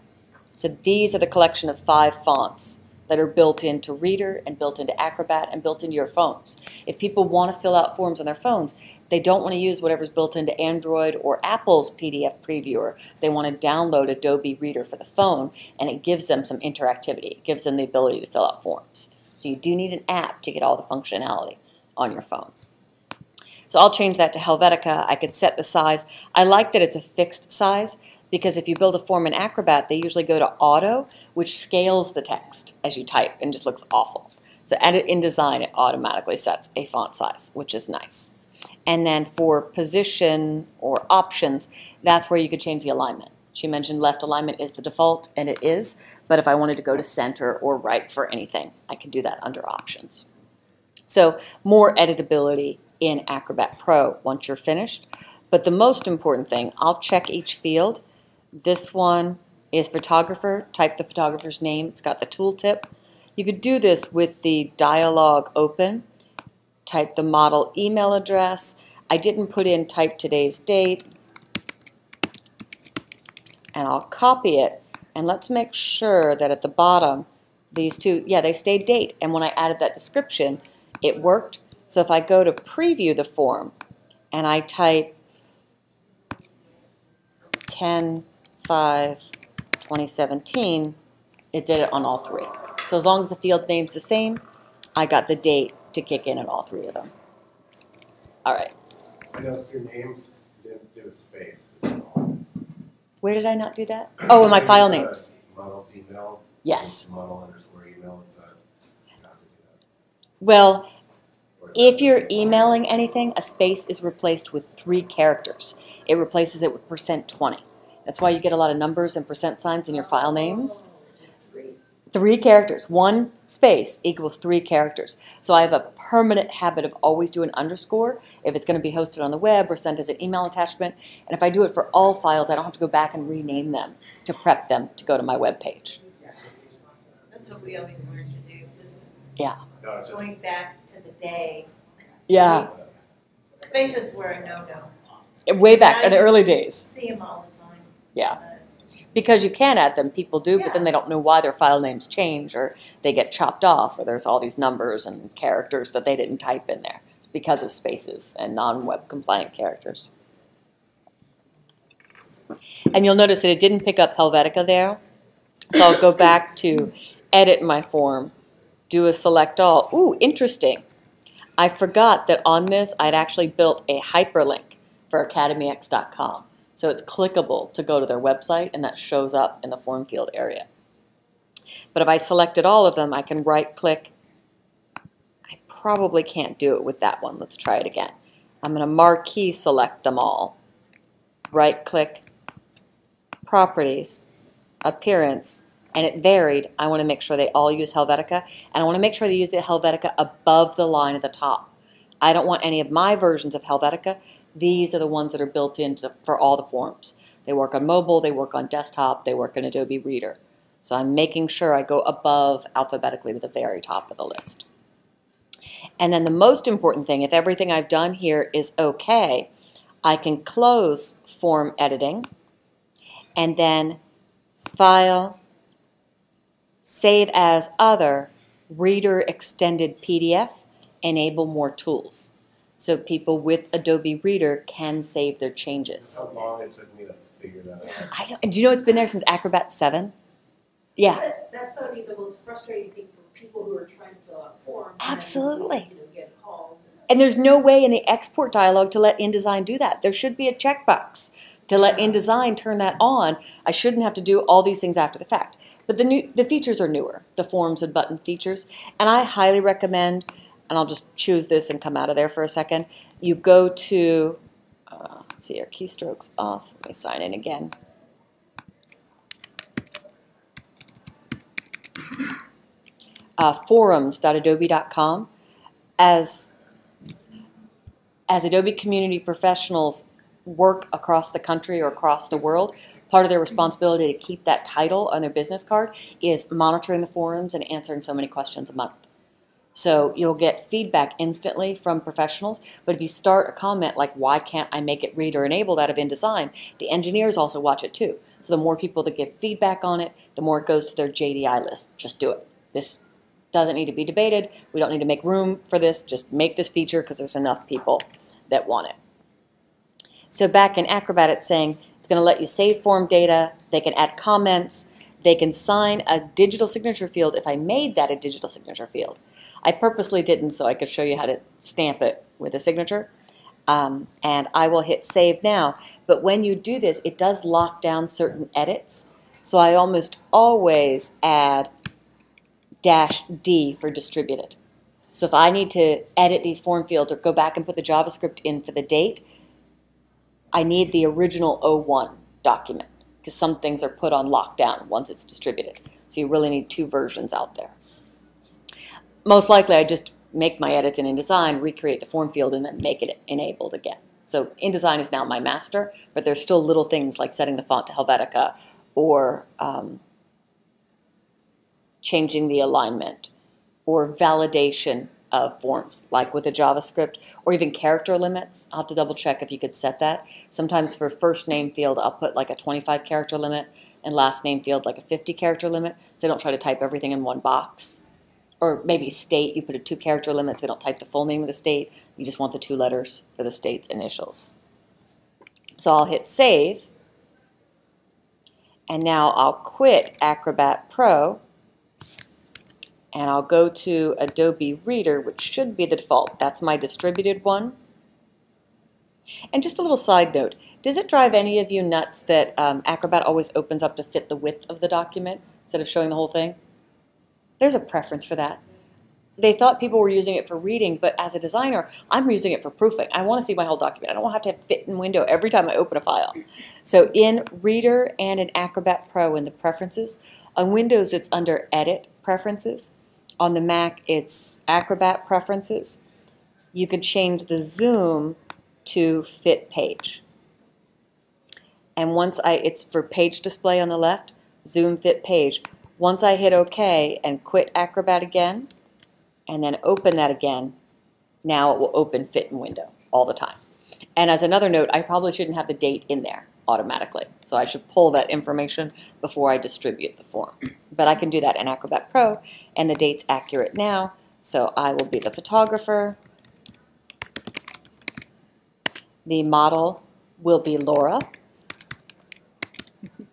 So these are the collection of five fonts that are built into Reader and built into Acrobat and built into your phones. If people want to fill out forms on their phones, they don't want to use whatever's built into Android or Apple's PDF previewer. They want to download Adobe Reader for the phone, and it gives them some interactivity. It gives them the ability to fill out forms. So you do need an app to get all the functionality on your phone. So I'll change that to Helvetica. I could set the size. I like that it's a fixed size because if you build a form in Acrobat, they usually go to auto, which scales the text as you type and just looks awful. So edit InDesign, it automatically sets a font size, which is nice. And then for position or options, that's where you could change the alignment. She mentioned left alignment is the default, and it is, but if I wanted to go to center or right for anything, I can do that under options. So more editability in Acrobat Pro once you're finished. But the most important thing, I'll check each field. This one is photographer, type the photographer's name, it's got the tooltip. You could do this with the dialog open, type the model email address. I didn't put in type today's date, and I'll copy it, and let's make sure that at the bottom, these two, yeah, they stayed date, and when I added that description, it worked. So if I go to preview the form and I type 10 5 2017, it did it on all three. So as long as the field name's the same, I got the date to kick in on all three of them. All right. I your names didn't do a space. It was all- Where did I not do that? Oh, in my file names. Model's email. Yes. Model underscore email is that. you have to do Well, that. Or is if you're emailing anything, a space is replaced with three characters. It replaces it with percent 20. That's why you get a lot of numbers and percent signs in your file names. Three. Three characters. One space equals three characters. So I have a permanent habit of always doing underscore if it's going to be hosted on the web or sent as an email attachment. And if I do it for all files, I don't have to go back and rename them to prep them to go to my web page. That's what we always learned to do, just Yeah. No, going back to the day. Yeah. Spaces were a no-no. Way back in the early days. See them all the time. Yeah. Because you can add them, people do, but then they don't know why their file names change or they get chopped off or there's all these numbers and characters that they didn't type in there. It's because of spaces and non-web compliant characters. And you'll notice that it didn't pick up Helvetica there. So I'll go back to edit my form, do a select all. Ooh, interesting. I forgot that on this I'd actually built a hyperlink for academyx.com. So it's clickable to go to their website and that shows up in the form field area. But if I selected all of them, I can right click. I probably can't do it with that one. Let's try it again. I'm going to marquee select them all. Right click, properties, appearance, and it varied. I want to make sure they all use Helvetica and I want to make sure they use the Helvetica above the line at the top. I don't want any of my versions of Helvetica. These are the ones that are built into for all the forms. They work on mobile, they work on desktop, they work in Adobe Reader. So I'm making sure I go above alphabetically to the very top of the list. And then the most important thing, if everything I've done here is okay, I can close form editing and then file, save as other, reader extended PDF, enable more tools. So people with Adobe Reader can save their changes. How long it took me to figure that out. I don't, do you know it's been there since Acrobat 7? Yeah, That- That's gotta be the most frustrating thing for people who are trying to fill out forms. and Absolutely. You know, get called. and there's no way in the export dialog to let InDesign do that. There should be a checkbox to let InDesign turn that on. I shouldn't have to do all these things after the fact. But the new the features are newer, the forms and button features, and I highly recommend. And I'll just choose this and come out of there for a second. You go to, uh, let's see, our keystrokes off. Let me sign in again. Uh, forums.adobe.com. As as Adobe community professionals work across the country or across the world, part of their responsibility to keep that title on their business card is monitoring the forums and answering so many questions a month. So you'll get feedback instantly from professionals, but if you start a comment like, why can't I make it read reader enabled out of InDesign, the engineers also watch it too. So the more people that give feedback on it, the more it goes to their JDI list. Just do it. This doesn't need to be debated. We don't need to make room for this. Just make this feature because there's enough people that want it. So back in Acrobat, it's saying it's going to let you save form data. They can add comments. They can sign a digital signature field if I made that a digital signature field. I purposely didn't so I could show you how to stamp it with a signature. Um, and I will hit save now. But when you do this, it does lock down certain edits. So I almost always add dash D for distributed. So if I need to edit these form fields or go back and put the JavaScript in for the date, I need the original O1 document because some things are put on lockdown once it's distributed. So you really need two versions out there. Most likely I just make my edits in InDesign, recreate the form field, and then make it enabled again. So InDesign is now my master, but there's still little things like setting the font to Helvetica or um, changing the alignment or validation of forms, like with a JavaScript, or even character limits. I'll have to double check if you could set that. Sometimes for first name field, I'll put like a 25 character limit, and last name field like a 50 character limit, so I don't try to type everything in one box. Or maybe state, you put a two character limit, so they don't type the full name of the state, you just want the two letters for the state's initials. So I'll hit save, and now I'll quit Acrobat Pro, and I'll go to Adobe Reader, which should be the default. That's my distributed one. And just a little side note, does it drive any of you nuts that um, Acrobat always opens up to fit the width of the document instead of showing the whole thing? There's a preference for that. They thought people were using it for reading, but as a designer, I'm using it for proofing. I want to see my whole document. I don't have to have fit in window every time I open a file. So in Reader and in Acrobat Pro in the preferences, on Windows it's under Edit Preferences. On the Mac, it's Acrobat Preferences. You can change the zoom to fit page. And once I, it's for page display on the left, zoom fit page. Once I hit OK and quit Acrobat again, and then open that again, now it will open fit in window all the time. And as another note, I probably shouldn't have the date in there automatically. So I should pull that information before I distribute the form. But I can do that in Acrobat Pro, and the date's accurate now. So I will be the photographer. The model will be Laura.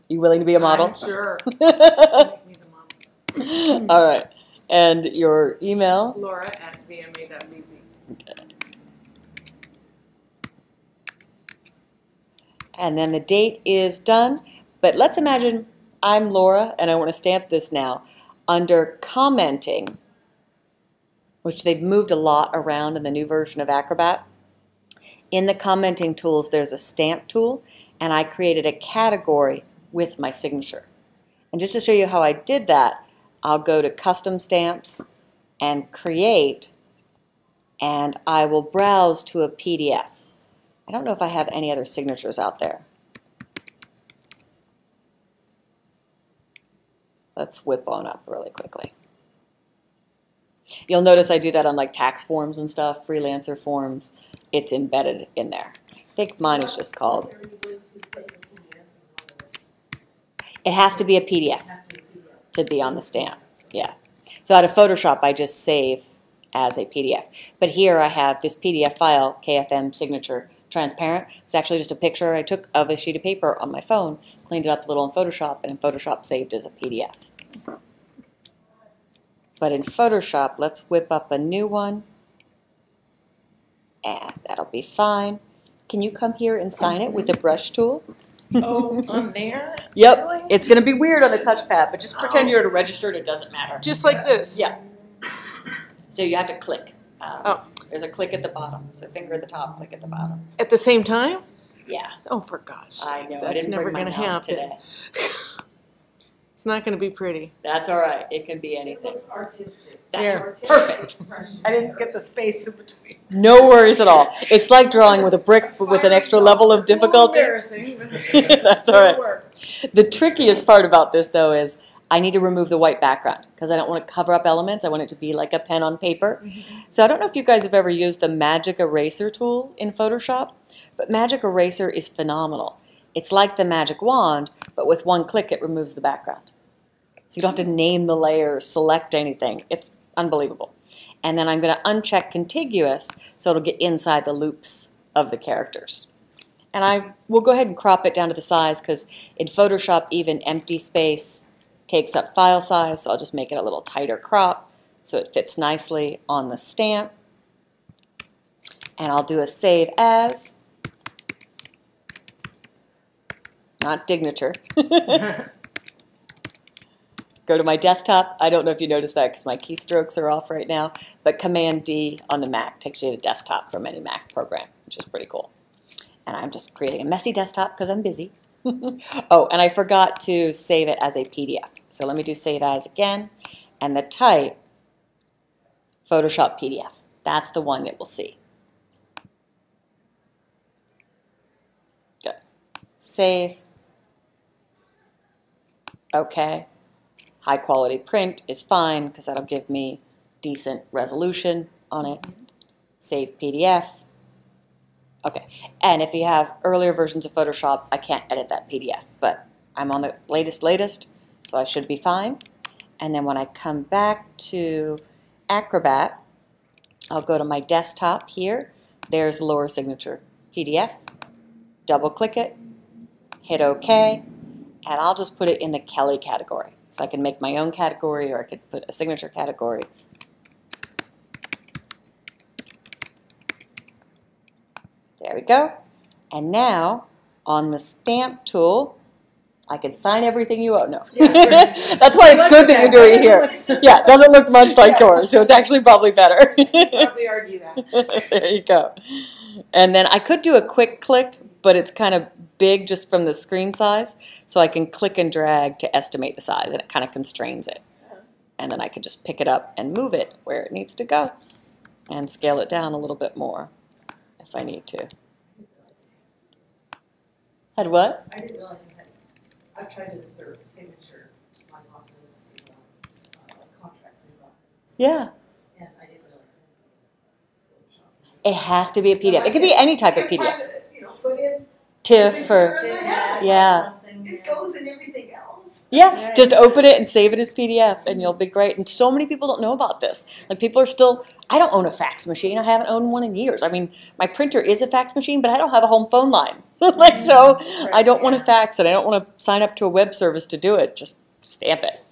You willing to be a model? I'm sure. Make me the model. All right. And your email? Laura at vma.bz. and then the date is done. But let's imagine I'm Laura and I want to stamp this now. Under commenting, which they've moved a lot around in the new version of Acrobat, in the commenting tools there's a stamp tool and I created a category with my signature. And just to show you how I did that, I'll go to custom stamps and create and I will browse to a PDF. I don't know if I have any other signatures out there. Let's whip on up really quickly. You'll notice I do that on like tax forms and stuff, freelancer forms. It's embedded in there. I think mine is just called. Are you to place a PDF? It has to be a PDF to be on the stamp. Yeah. So out of Photoshop, I just save as a PDF. But here I have this PDF file, KFM signature transparent. It's actually just a picture I took of a sheet of paper on my phone, cleaned it up a little in Photoshop, and in Photoshop saved as a PDF. But in Photoshop, let's whip up a new one. And that'll be fine. Can you come here and sign it with the brush tool? Oh, on there? Yep. Really? It's going to be weird on the touchpad, but just pretend Oh. you're at a register and it doesn't matter. Just like this? Yeah. So you have to click. Um, Oh. There's a click at the bottom. So finger at the top, click at the bottom. At the same time? Yeah. Oh, for gosh I sakes, know. I didn't never bring my gonna mouse happen. today. It's not gonna be pretty. That's all right. It can be It anything. looks artistic. That's There. Artistic perfect. expression. I didn't get the space in between. No worries at all. It's like drawing with a brick with an extra level of difficulty. embarrassing, but That's all right. it'll work. The trickiest part about this, though, is I need to remove the white background because I don't want to cover up elements. I want it to be like a pen on paper. Mm-hmm. So I don't know if you guys have ever used the Magic Eraser tool in Photoshop, but Magic Eraser is phenomenal. It's like the magic wand, but with one click it removes the background. So you don't have to name the layer, select anything. It's unbelievable. And then I'm going to uncheck contiguous so it'll get inside the loops of the characters. And I will go ahead and crop it down to the size because in Photoshop even empty space takes up file size, so I'll just make it a little tighter crop so it fits nicely on the stamp. And I'll do a save as, not Dignature. Go to my desktop. I don't know if you noticed that because my keystrokes are off right now, but Command D on the Mac takes you to the desktop from any Mac program, which is pretty cool. And I'm just creating a messy desktop because I'm busy. oh, and I forgot to save it as a PDF. So let me do save as again. And the type, Photoshop PDF. That's the one that we'll see. Good. Save. Okay. High quality print is fine because that'll give me decent resolution on it. Save PDF. Okay, and if you have earlier versions of Photoshop, I can't edit that PDF, but I'm on the latest, latest, so I should be fine. And then when I come back to Acrobat, I'll go to my desktop here. There's the Laura signature PDF. Double click it, hit OK, and I'll just put it in the Kelly category. So I can make my own category or I could put a signature category. There we go. And now on the stamp tool, I can sign everything you owe. No. That's why it's good that you're doing it here. Yeah, it doesn't look much like yours, so it's actually probably better. Probably argue that. there you go. And then I could do a quick click, but it's kind of big just from the screen size. So I can click and drag to estimate the size, and it kind of constrains it. And then I can just pick it up and move it where it needs to go and scale it down a little bit more if I need to. Had what? I didn't realize that. I've tried to insert signature on bosses, uh, contracts we've got. Yeah. And I didn't realize. It has to be a PDF. It could be any type of PDF. To, You know, put in TIFF or, and then have it. yeah. It goes in everything else. Yeah, just open it and save it as PDF, and you'll be great. And so many people don't know about this. Like people are still. I don't own a fax machine. I haven't owned one in years. I mean, my printer is a fax machine, but I don't have a home phone line. like so, I don't want to fax it. I don't want to sign up to a web service to do it. Just stamp it.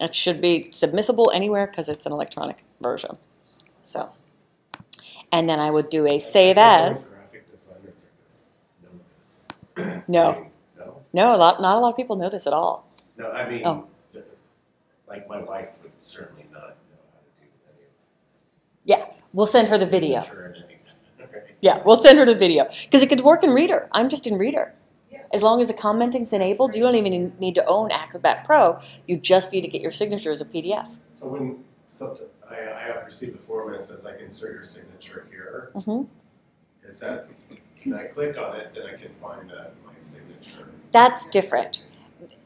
It should be submissible anywhere because it's an electronic version. So, and then I would do a save as. only Graphic designers are gonna know this. No, No? no, a lot. Not a lot of people know this at all. No, I mean, Oh. like my wife would certainly not know how to do any Yeah, we'll send her the video. signature and anything. Right. Yeah, we'll send her the video because it could work in Reader. I'm just in Reader. Yeah. As long as the commenting's enabled, you don't even need to own Acrobat Pro. You just need to get your signature as a PDF. So when something, I, I have received a form that says I can insert your signature here. mm -hmm. Is that, can I click on it, then I can find uh, my signature? That's different.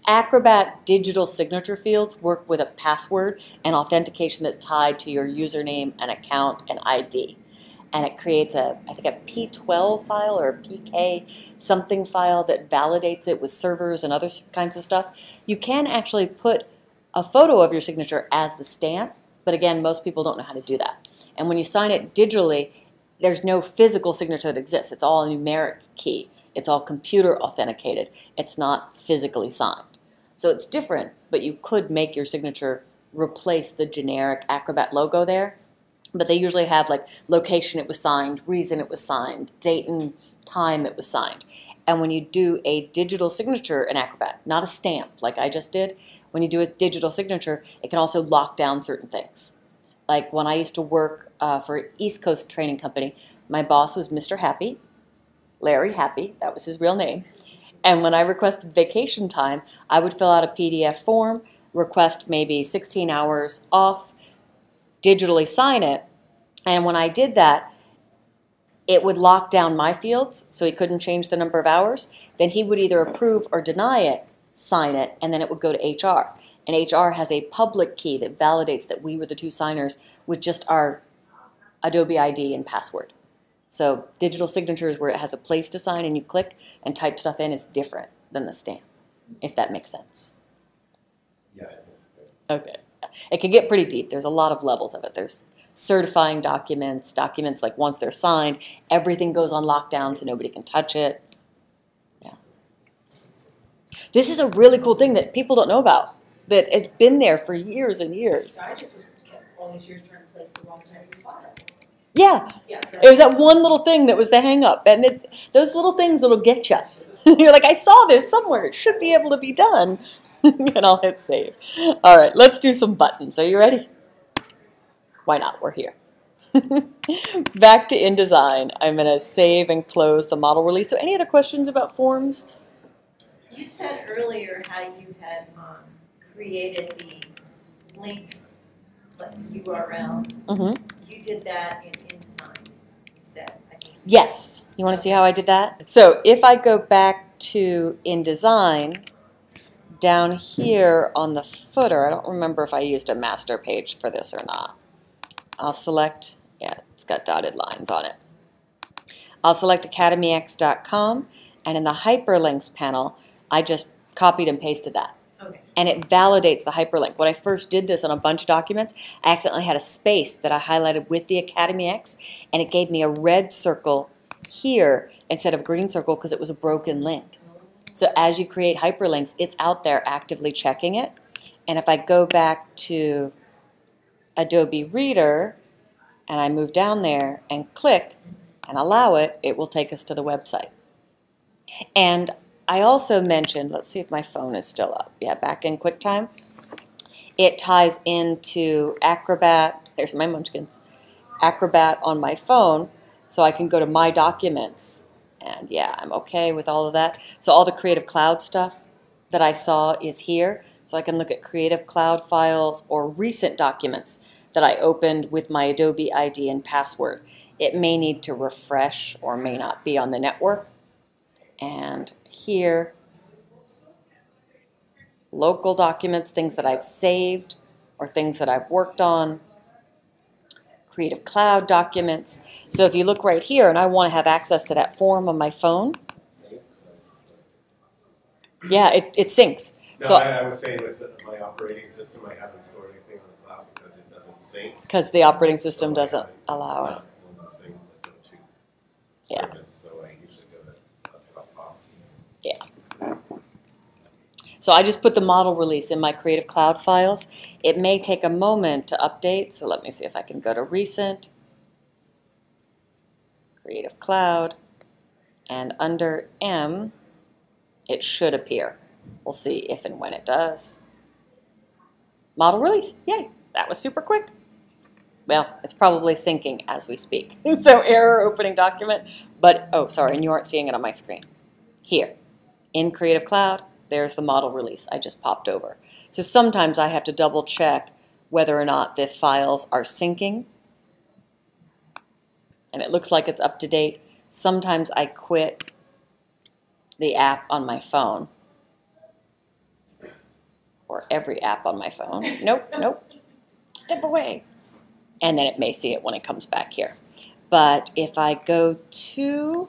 Acrobat digital signature fields work with a password and authentication that's tied to your username and account and ID. And it creates a, I think, a P12 file or a PK something file that validates it with servers and other kinds of stuff. You can actually put a photo of your signature as the stamp, but again, most people don't know how to do that. And when you sign it digitally, there's no physical signature that exists. It's all a numeric key. It's all computer authenticated. It's not physically signed. So it's different, but you could make your signature replace the generic Acrobat logo there. But they usually have like location it was signed, reason it was signed, date and time it was signed. And when you do a digital signature in Acrobat, not a stamp like I just did, when you do a digital signature, it can also lock down certain things. Like when I used to work uh, for East Coast Training Company, my boss was Mr. Happy, Larry Happy, that was his real name. And when I requested vacation time, I would fill out a PDF form, request maybe 16 hours off, digitally sign it. And when I did that, it would lock down my fields so he couldn't change the number of hours. Then he would either approve or deny it, sign it, and then it would go to HR. And HR has a public key that validates that we were the two signers with just our Adobe ID and password. So digital signatures where it has a place to sign and you click and type stuff in is different than the stamp, if that makes sense. Yeah, Okay. It can get pretty deep. There's a lot of levels of it. There's certifying documents, documents like once they're signed, everything goes on lockdown so nobody can touch it. Yeah. This is a really cool thing that people don't know about. That it's been there for years and years. I just was kept all these years trying to place the wrong time in file. Yeah, Yeah. it was that one little thing that was the hang up. And it's those little things that'll get you. You're like, I saw this somewhere. It should be able to be done. and I'll hit save. All right, let's do some buttons. Are you ready? Why not? We're here. Back to InDesign. I'm going to save and close the model release. So, any other questions about forms? You said earlier how you had, um, created the link, like URL. Mm-hmm. You did that in InDesign, you said, I think. Yes. You want to see how I did that? So, if I go back to InDesign, down here on the footer, I don't remember if I used a master page for this or not. I'll select, yeah, it's got dotted lines on it. I'll select academyx.com and in the hyperlinks panel, I just copied and pasted that. And it validates the hyperlink. When I first did this on a bunch of documents, I accidentally had a space that I highlighted with the Academy X, and it gave me a red circle here instead of a green circle because it was a broken link. So as you create hyperlinks, it's out there actively checking it. And if I go back to Adobe Reader and I move down there and click and allow it, it will take us to the website. And I also mentioned, let's see if my phone is still up. Yeah, back in QuickTime. It ties into Acrobat, there's my munchkins, Acrobat on my phone, so I can go to My Documents. And yeah, I'm okay with all of that. So all the Creative Cloud stuff that I saw is here. So I can look at Creative Cloud files or recent documents that I opened with my Adobe ID and password. It may need to refresh or may not be on the network. And here, local documents, things that I've saved or things that I've worked on. Creative Cloud documents. So if you look right here and I want to have access to that form on my phone, yeah, it, it syncs. No, So- I, I was saying with the- my operating system, I haven't stored anything on the cloud because it doesn't sync. Because the operating system So doesn't allow it. It's not one of those things that go to Yeah. service, so I usually go to a Dropbox. So I just put the model release in my Creative Cloud files. It may take a moment to update, so let me see if I can go to recent, Creative Cloud, and under M, it should appear. We'll see if and when it does. Model release, yay, that was super quick. Well, it's probably syncing as we speak. so error opening document, but, oh, sorry, and you aren't seeing it on my screen. Here, in Creative Cloud, there's the model release I just popped over. So sometimes I have to double check whether or not the files are syncing. And it looks like it's up to date. Sometimes I quit the app on my phone. Or every app on my phone. Nope, nope. Step away. And then it may see it when it comes back here. But if I go to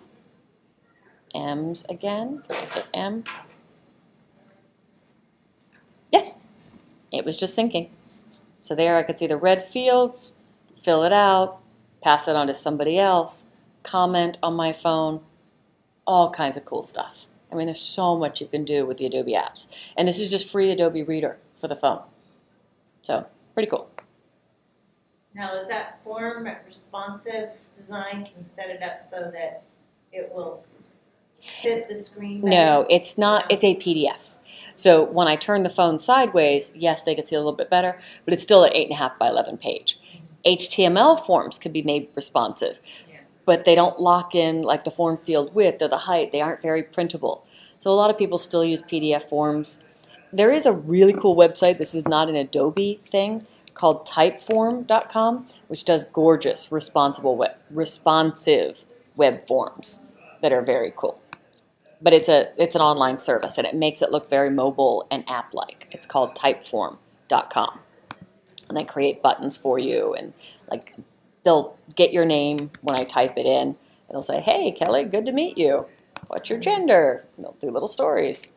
M's again, I hit M, Yes, it was just syncing. So there I could see the red fields, fill it out, pass it on to somebody else, comment on my phone, all kinds of cool stuff. I mean, there's so much you can do with the Adobe apps. And this is just free Adobe Reader for the phone. So, pretty cool. Now, is that form responsive design? Can you set it up so that it will fit the screen better? No, it's not, it's a PDF. So when I turn the phone sideways, yes, they can see a little bit better, but it's still an 8.5 by 11 page. HTML forms could be made responsive, Yeah. but they don't lock in like the form field width or the height. They aren't very printable. So a lot of people still use PDF forms. There is a really cool website, this is not an Adobe thing, called typeform.com, which does gorgeous responsible web, responsive web forms that are very cool but it's a it's an online service and it makes it look very mobile and app like. It's called typeform.com. And they create buttons for you and like they'll get your name when I type it in. It'll say, "Hey, Kelly, good to meet you. What's your gender?" And they'll do little stories.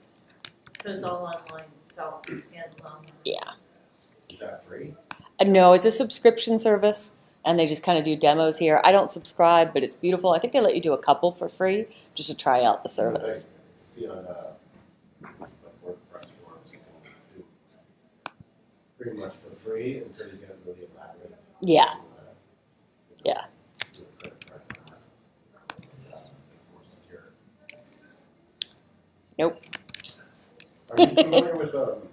So it's all online, self and online. Yeah. Is that free? Uh, No, it's a subscription service, and they just kind of do demos here. I don't subscribe, but it's beautiful. I think they let you do a couple for free just to try out the service. See on, uh, WordPress forums, pretty much for free until you get really elaborate. Yeah, uh, yeah. do a credit card on that. It's more secure. Nope. Are you familiar with, um,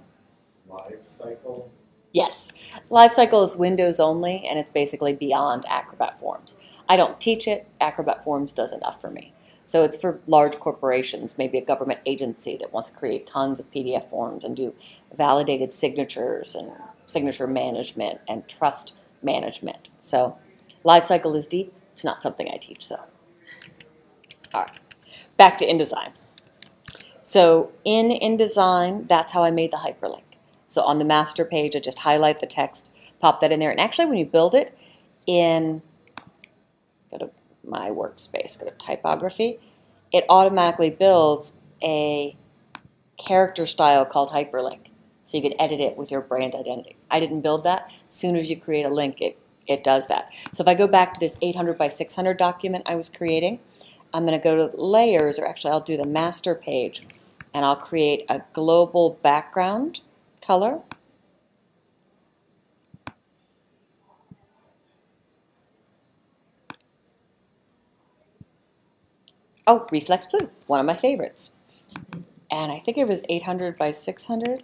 LiveCycle? Yes. LiveCycle is Windows only, and it's basically beyond Acrobat Forms. I don't teach it. Acrobat Forms does enough for me. So it's for large corporations, maybe a government agency that wants to create tons of PDF forms and do validated signatures and signature management and trust management. So LiveCycle is deep. It's not something I teach, though. All right. Back to InDesign. So in InDesign, that's how I made the hyperlink. So on the master page, I just highlight the text, pop that in there. And actually, when you build it in, go to my workspace, go to typography, it automatically builds a character style called hyperlink. So you can edit it with your brand identity. I didn't build that. As soon as you create a link, it, it does that. So if I go back to this 800 by 600 document I was creating, I'm going to go to layers, or actually I'll do the master page, and I'll create a global background color. Oh, Reflex Blue, one of my favorites. And I think it was 800 by 600.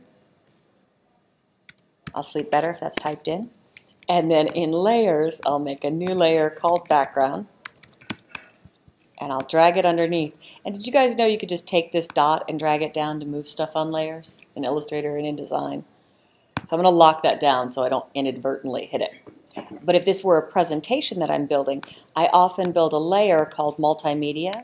I'll sleep better if that's typed in. And then in layers, I'll make a new layer called background. And I'll drag it underneath. And did you guys know you could just take this dot and drag it down to move stuff on layers in Illustrator and InDesign? So I'm going to lock that down so I don't inadvertently hit it. But if this were a presentation that I'm building, I often build a layer called multimedia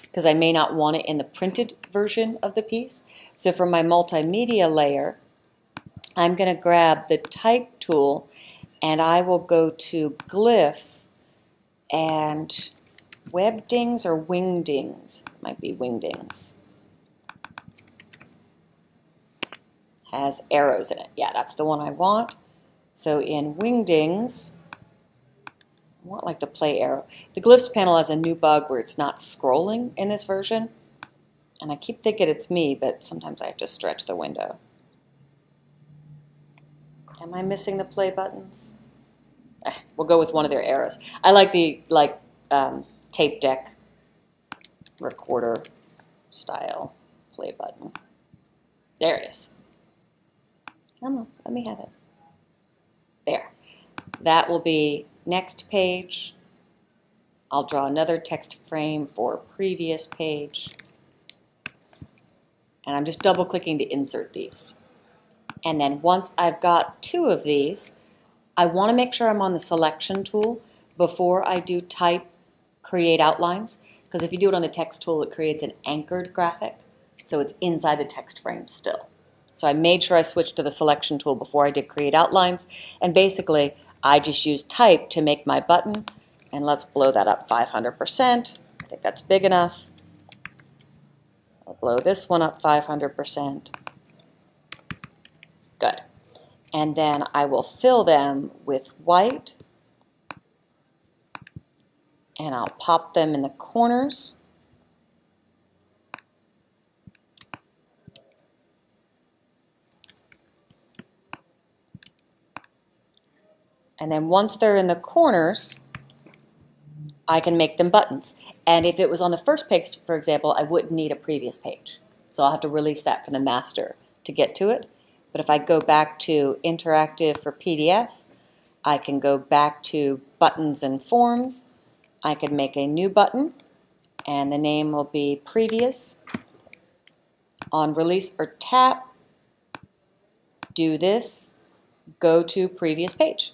because I may not want it in the printed version of the piece. So for my multimedia layer, I'm going to grab the type tool and I will go to glyphs and webdings or wingdings. Might be wingdings. Has arrows in it. Yeah, that's the one I want. So in wingdings, I want like the play arrow. The glyphs panel has a new bug where it's not scrolling in this version. And I keep thinking it's me, but sometimes I have to stretch the window. Am I missing the play buttons? We'll go with one of their arrows. I like the like um, tape deck recorder style play button. There it is. Come on, let me have it. There. That will be next page. I'll draw another text frame for previous page. And I'm just double clicking to insert these. And then once I've got two of these, I want to make sure I'm on the selection tool before I do type create outlines. Because if you do it on the text tool, it creates an anchored graphic. So it's inside the text frame still. So I made sure I switched to the selection tool before I did create outlines. And basically, I just used type to make my button. And let's blow that up 500%. I think that's big enough. I'll blow this one up 500%. Good. And then I will fill them with white. And I'll pop them in the corners. And then once they're in the corners, I can make them buttons. And if it was on the first page, for example, I wouldn't need a previous page. So I'll have to release that from the master to get to it. But if I go back to interactive for PDF, I can go back to buttons and forms. I can make a new button and the name will be previous. On release or tap, do this, go to previous page.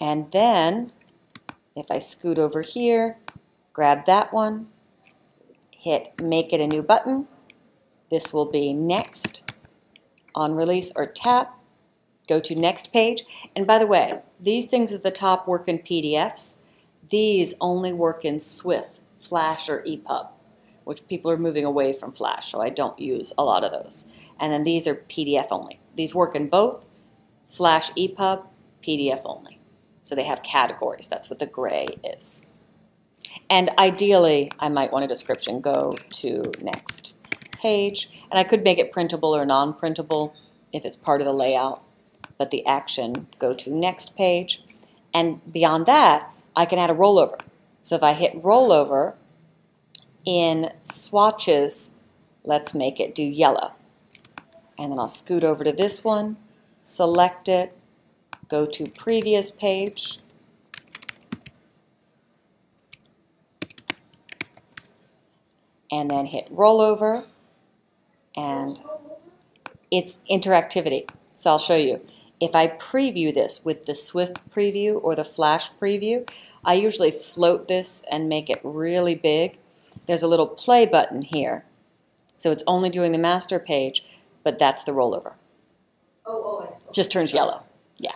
And then if I scoot over here, grab that one, hit make it a new button, this will be next. On release or tap, go to next page. And by the way, these things at the top work in PDFs. These only work in SWF, Flash, or EPUB. which people are moving away from Flash, so I don't use a lot of those. And then these are PDF only. These work in both Flash EPUB, PDF only. So they have categories. That's what the gray is. And ideally, I might want a description go to next page. And I could make it printable or non-printable if it's part of the layout. But the action, go to next page. And beyond that, I can add a rollover. So if I hit rollover in swatches, let's make it do yellow. And then I'll scoot over to this one, select it, go to previous page, and then hit rollover, and it's interactivity. So I'll show you. If I preview this with the SWF preview or the Flash preview, I usually float this and make it really big. There's a little play button here. So it's only doing the master page, but that's the rollover. Oh, oh, Just turns yellow. Yeah.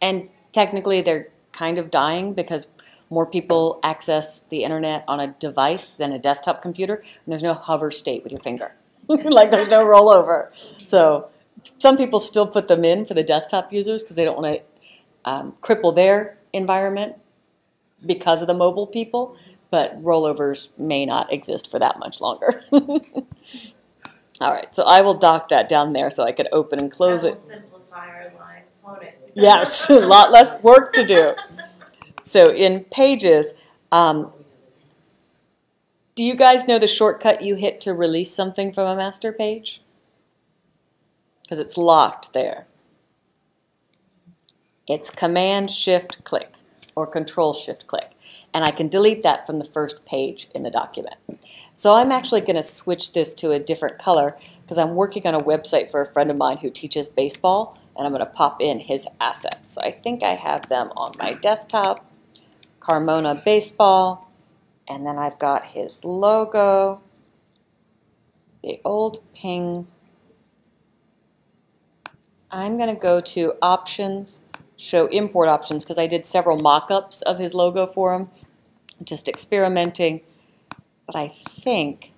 And technically they're kind of dying because more people access the internet on a device than a desktop computer, and there's no hover state with your finger. like there's no rollover. So some people still put them in for the desktop users because they don't want to um, cripple their environment because of the mobile people, but rollovers may not exist for that much longer. All right, so I will dock that down there so I could open and close it. simplify our lives, won't it? Yes, a lot less work to do. So in Pages, um, do you guys know the shortcut you hit to release something from a master page? Because it's locked there. It's Command Shift Click or Control Shift Click. And I can delete that from the first page in the document. So I'm actually going to switch this to a different color because I'm working on a website for a friend of mine who teaches baseball and I'm going to pop in his assets. So I think I have them on my desktop. Carmona Baseball. And then I've got his logo, the old ping. I'm going to go to Options, Show Import Options, because I did several mock-ups of his logo for him, just experimenting. But I think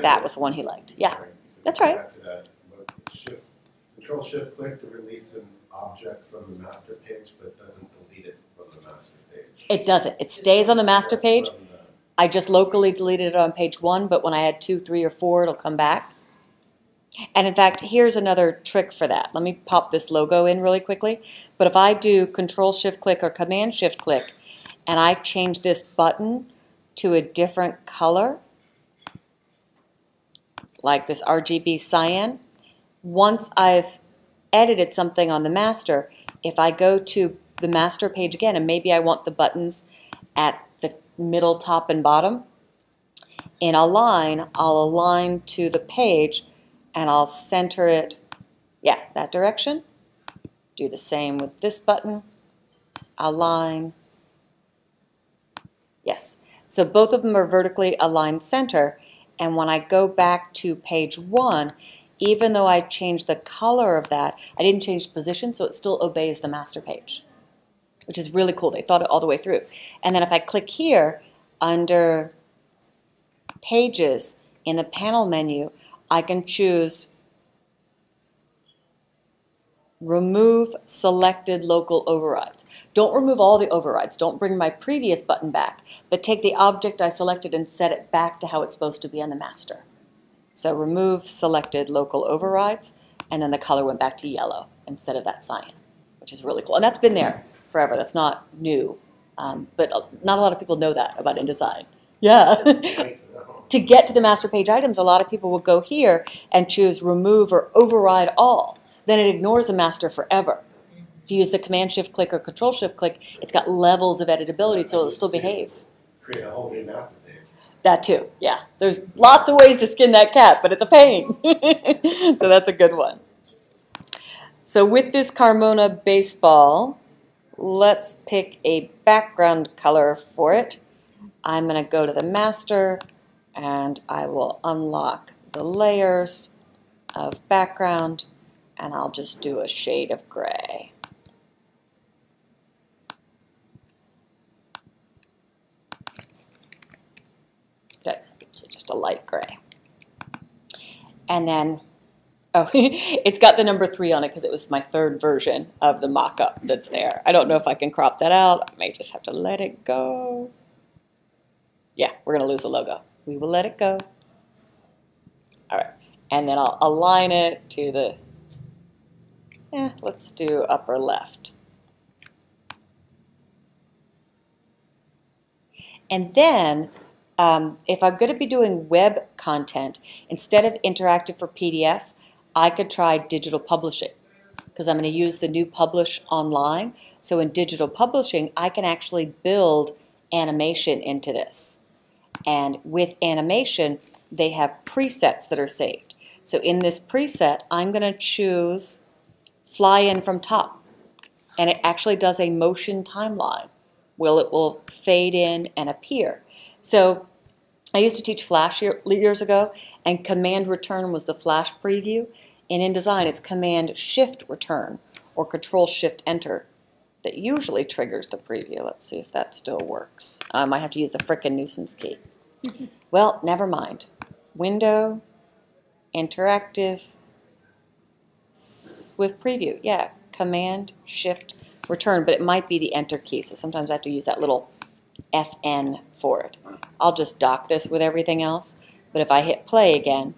that was the one he liked. Yeah, that's right. Control shift click to release an object from the master page, but doesn't delete it from the master page. It doesn't. It stays on the master page. I just locally deleted it on page one, but when I add two, three, or four, it'll come back. And in fact, here's another trick for that. Let me pop this logo in really quickly. But if I do Control Shift Click or Command Shift Click, and I change this button to a different color, like this RGB cyan, once I've edited something on the master, if I go to the master page again, and maybe I want the buttons at the middle, top, and bottom, in Align, I'll align to the page and I'll center it, yeah, that direction. Do the same with this button, align. Yes, so both of them are vertically aligned center, and when I go back to page one, even though I changed the color of that, I didn't change position, so it still obeys the master page, which is really cool. They thought it all the way through. And then if I click here under pages in the panel menu, I can choose remove selected local overrides. Don't remove all the overrides. Don't bring my previous button back, but take the object I selected and set it back to how it's supposed to be on the master. So remove selected local overrides, and then the color went back to yellow instead of that cyan, which is really cool. And that's been there forever. That's not new. Um, but uh, not a lot of people know that about InDesign. Yeah. To to get to the master page items, a lot of people will go here and choose remove or override all. Then it ignores the master forever. If you use the command shift click or control shift click, it's got levels of editability, so it'll still behave. Create a whole new master page. That too, yeah. There's lots of ways to skin that cat, but it's a pain. so that's a good one. So with this Carmona baseball, let's pick a background color for it. I'm going to go to the master and I will unlock the layers of background and I'll just do a shade of gray. Good. So just a light gray. And then, oh, it's got the number three on it because it was my third version of the mock-up that's there. I don't know if I can crop that out. I may just have to let it go. Yeah, we're going to lose the logo. We will let it go. All right. And then I'll align it to the, eh, let's do upper left. And then, um, if I'm going to be doing web content, instead of interactive for PDF, I could try digital publishing because I'm going to use the new Publish Online. So in digital publishing, I can actually build animation into this. And with animation, they have presets that are saved. So in this preset, I'm going to choose fly in from top. And it actually does a motion timeline. Will it will fade in and appear. So I used to teach Flash year, years ago, and Command Return was the Flash preview. And InDesign, it's Command Shift Return or Control Shift Enter that usually triggers the preview. Let's see if that still works. I might have to use the frickin' nuisance key. well, never mind. Window, interactive, SWF preview. Yeah, Command Shift Return, but it might be the Enter key. So sometimes I have to use that little FN for it. I'll just dock this with everything else. But if I hit play again,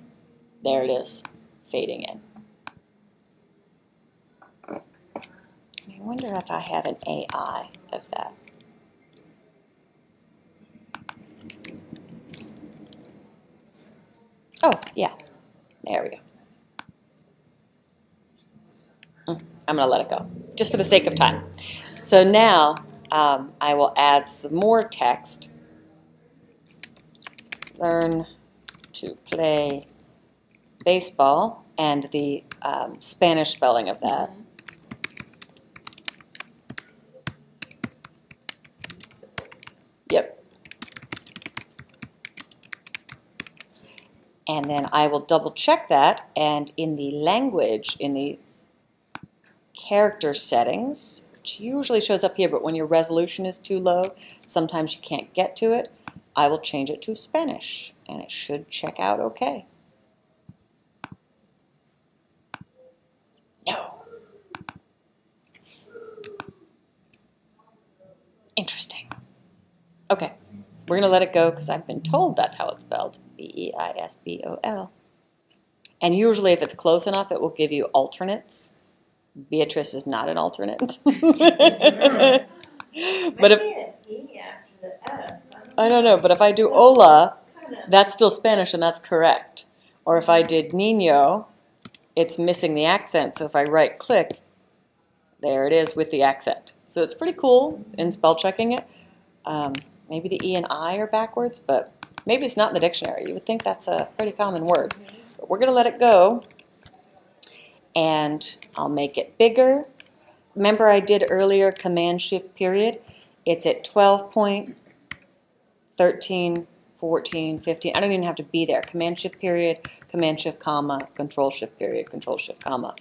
there it is, fading in. I wonder if I have an AI of that. Oh, yeah. There we go. Mm, I'm going to let it go, just for the sake of time. So now um, I will add some more text. Learn to play baseball and the um, Spanish spelling of that. Yep. And then I will double check that and in the language, in the character settings, which usually shows up here, but when your resolution is too low, sometimes you can't get to it, I will change it to Spanish and it should check out okay. No. Interesting. Okay, we're going to let it go because I've been told that's how it's spelled. B-E-I-S-B-O-L. And usually if it's close enough, it will give you alternates. Beatrice is not an alternate. but if, Maybe an E after the S. I don't know, but if I do hola, that's still Spanish and that's correct. Or if I did Nino, it's missing the accent. So if I right click, there it is with the accent. So it's pretty cool in spell checking it. Um, maybe the E and I are backwards, but maybe it's not in the dictionary. You would think that's a pretty common word. But we're going to let it go. And I'll make it bigger. Remember I did earlier Command Shift period? It's at 12 point, 13, 14, 15. I don't even have to be there. Command Shift period, Command Shift comma, Control Shift period, Control Shift comma.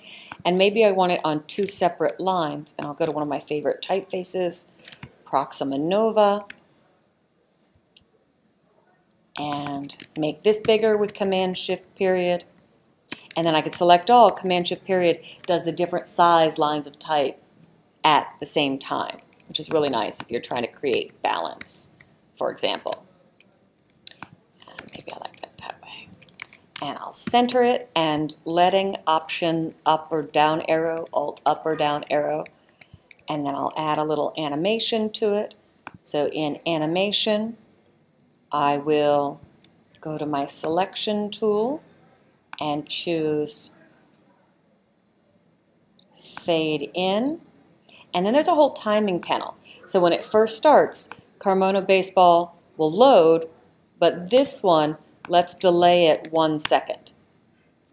And maybe I want it on two separate lines. And I'll go to one of my favorite typefaces, Proxima Nova, and make this bigger with Command Shift period. And then I could select all, Command Shift period does the different size lines of type at the same time, which is really nice if you're trying to create balance, for example. And maybe I like that that way. And I'll center it and letting Option up or down arrow, Alt up or down arrow. And then I'll add a little animation to it. So in animation, I will go to my selection tool and choose fade in. And then there's a whole timing panel. So when it first starts, Carmona Baseball will load, but this one, let's delay it one second.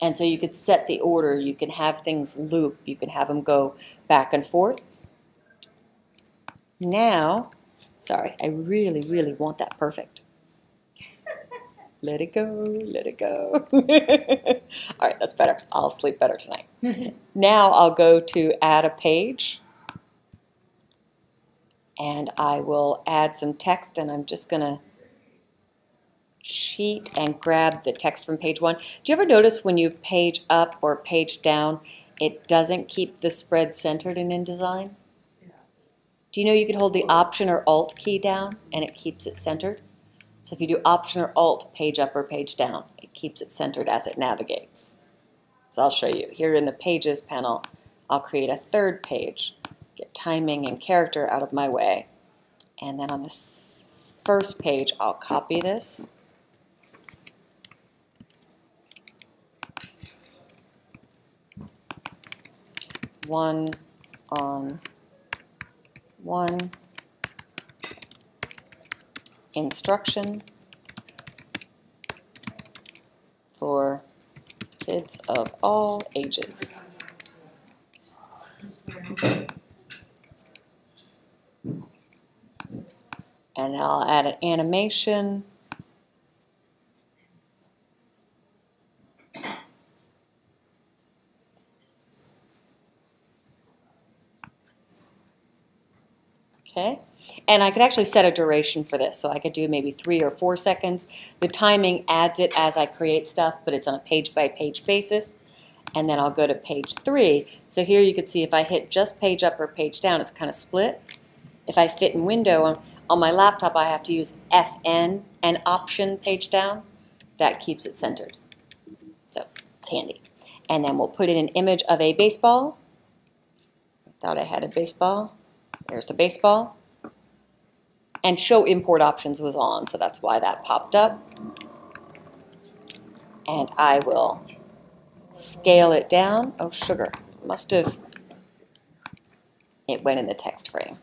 And so you could set the order, you can have things loop, you can have them go back and forth. Now, sorry, I really, really want that perfect. Let it go, let it go. All right, that's better. I'll sleep better tonight. Mm-hmm. now I'll go to add a page. And I will add some text and I'm just going to cheat and grab the text from page one. Do you ever notice when you page up or page down, it doesn't keep the spread centered in InDesign? Do you know you can hold the Option or Alt key down and it keeps it centered? So if you do Option or Alt, page up or page down, it keeps it centered as it navigates. So I'll show you. Here in the Pages panel, I'll create a third page, get timing and character out of my way. And then on this first page, I'll copy this. One on one instruction for kids of all ages. And I'll add an animation. Okay, and I could actually set a duration for this, so I could do maybe three or four seconds. The timing adds it as I create stuff, but it's on a page by page basis. And then I'll go to page three. So here you can see if I hit just page up or page down, it's kind of split. If I fit in window, on, on my laptop I have to use FN and option page down. That keeps it centered. So it's handy. And then we'll put in an image of a baseball. I thought I had a baseball. There's the baseball. And show import options was on, so that's why that popped up. And I will scale it down. Oh, sugar. Must have, it went in the text frame.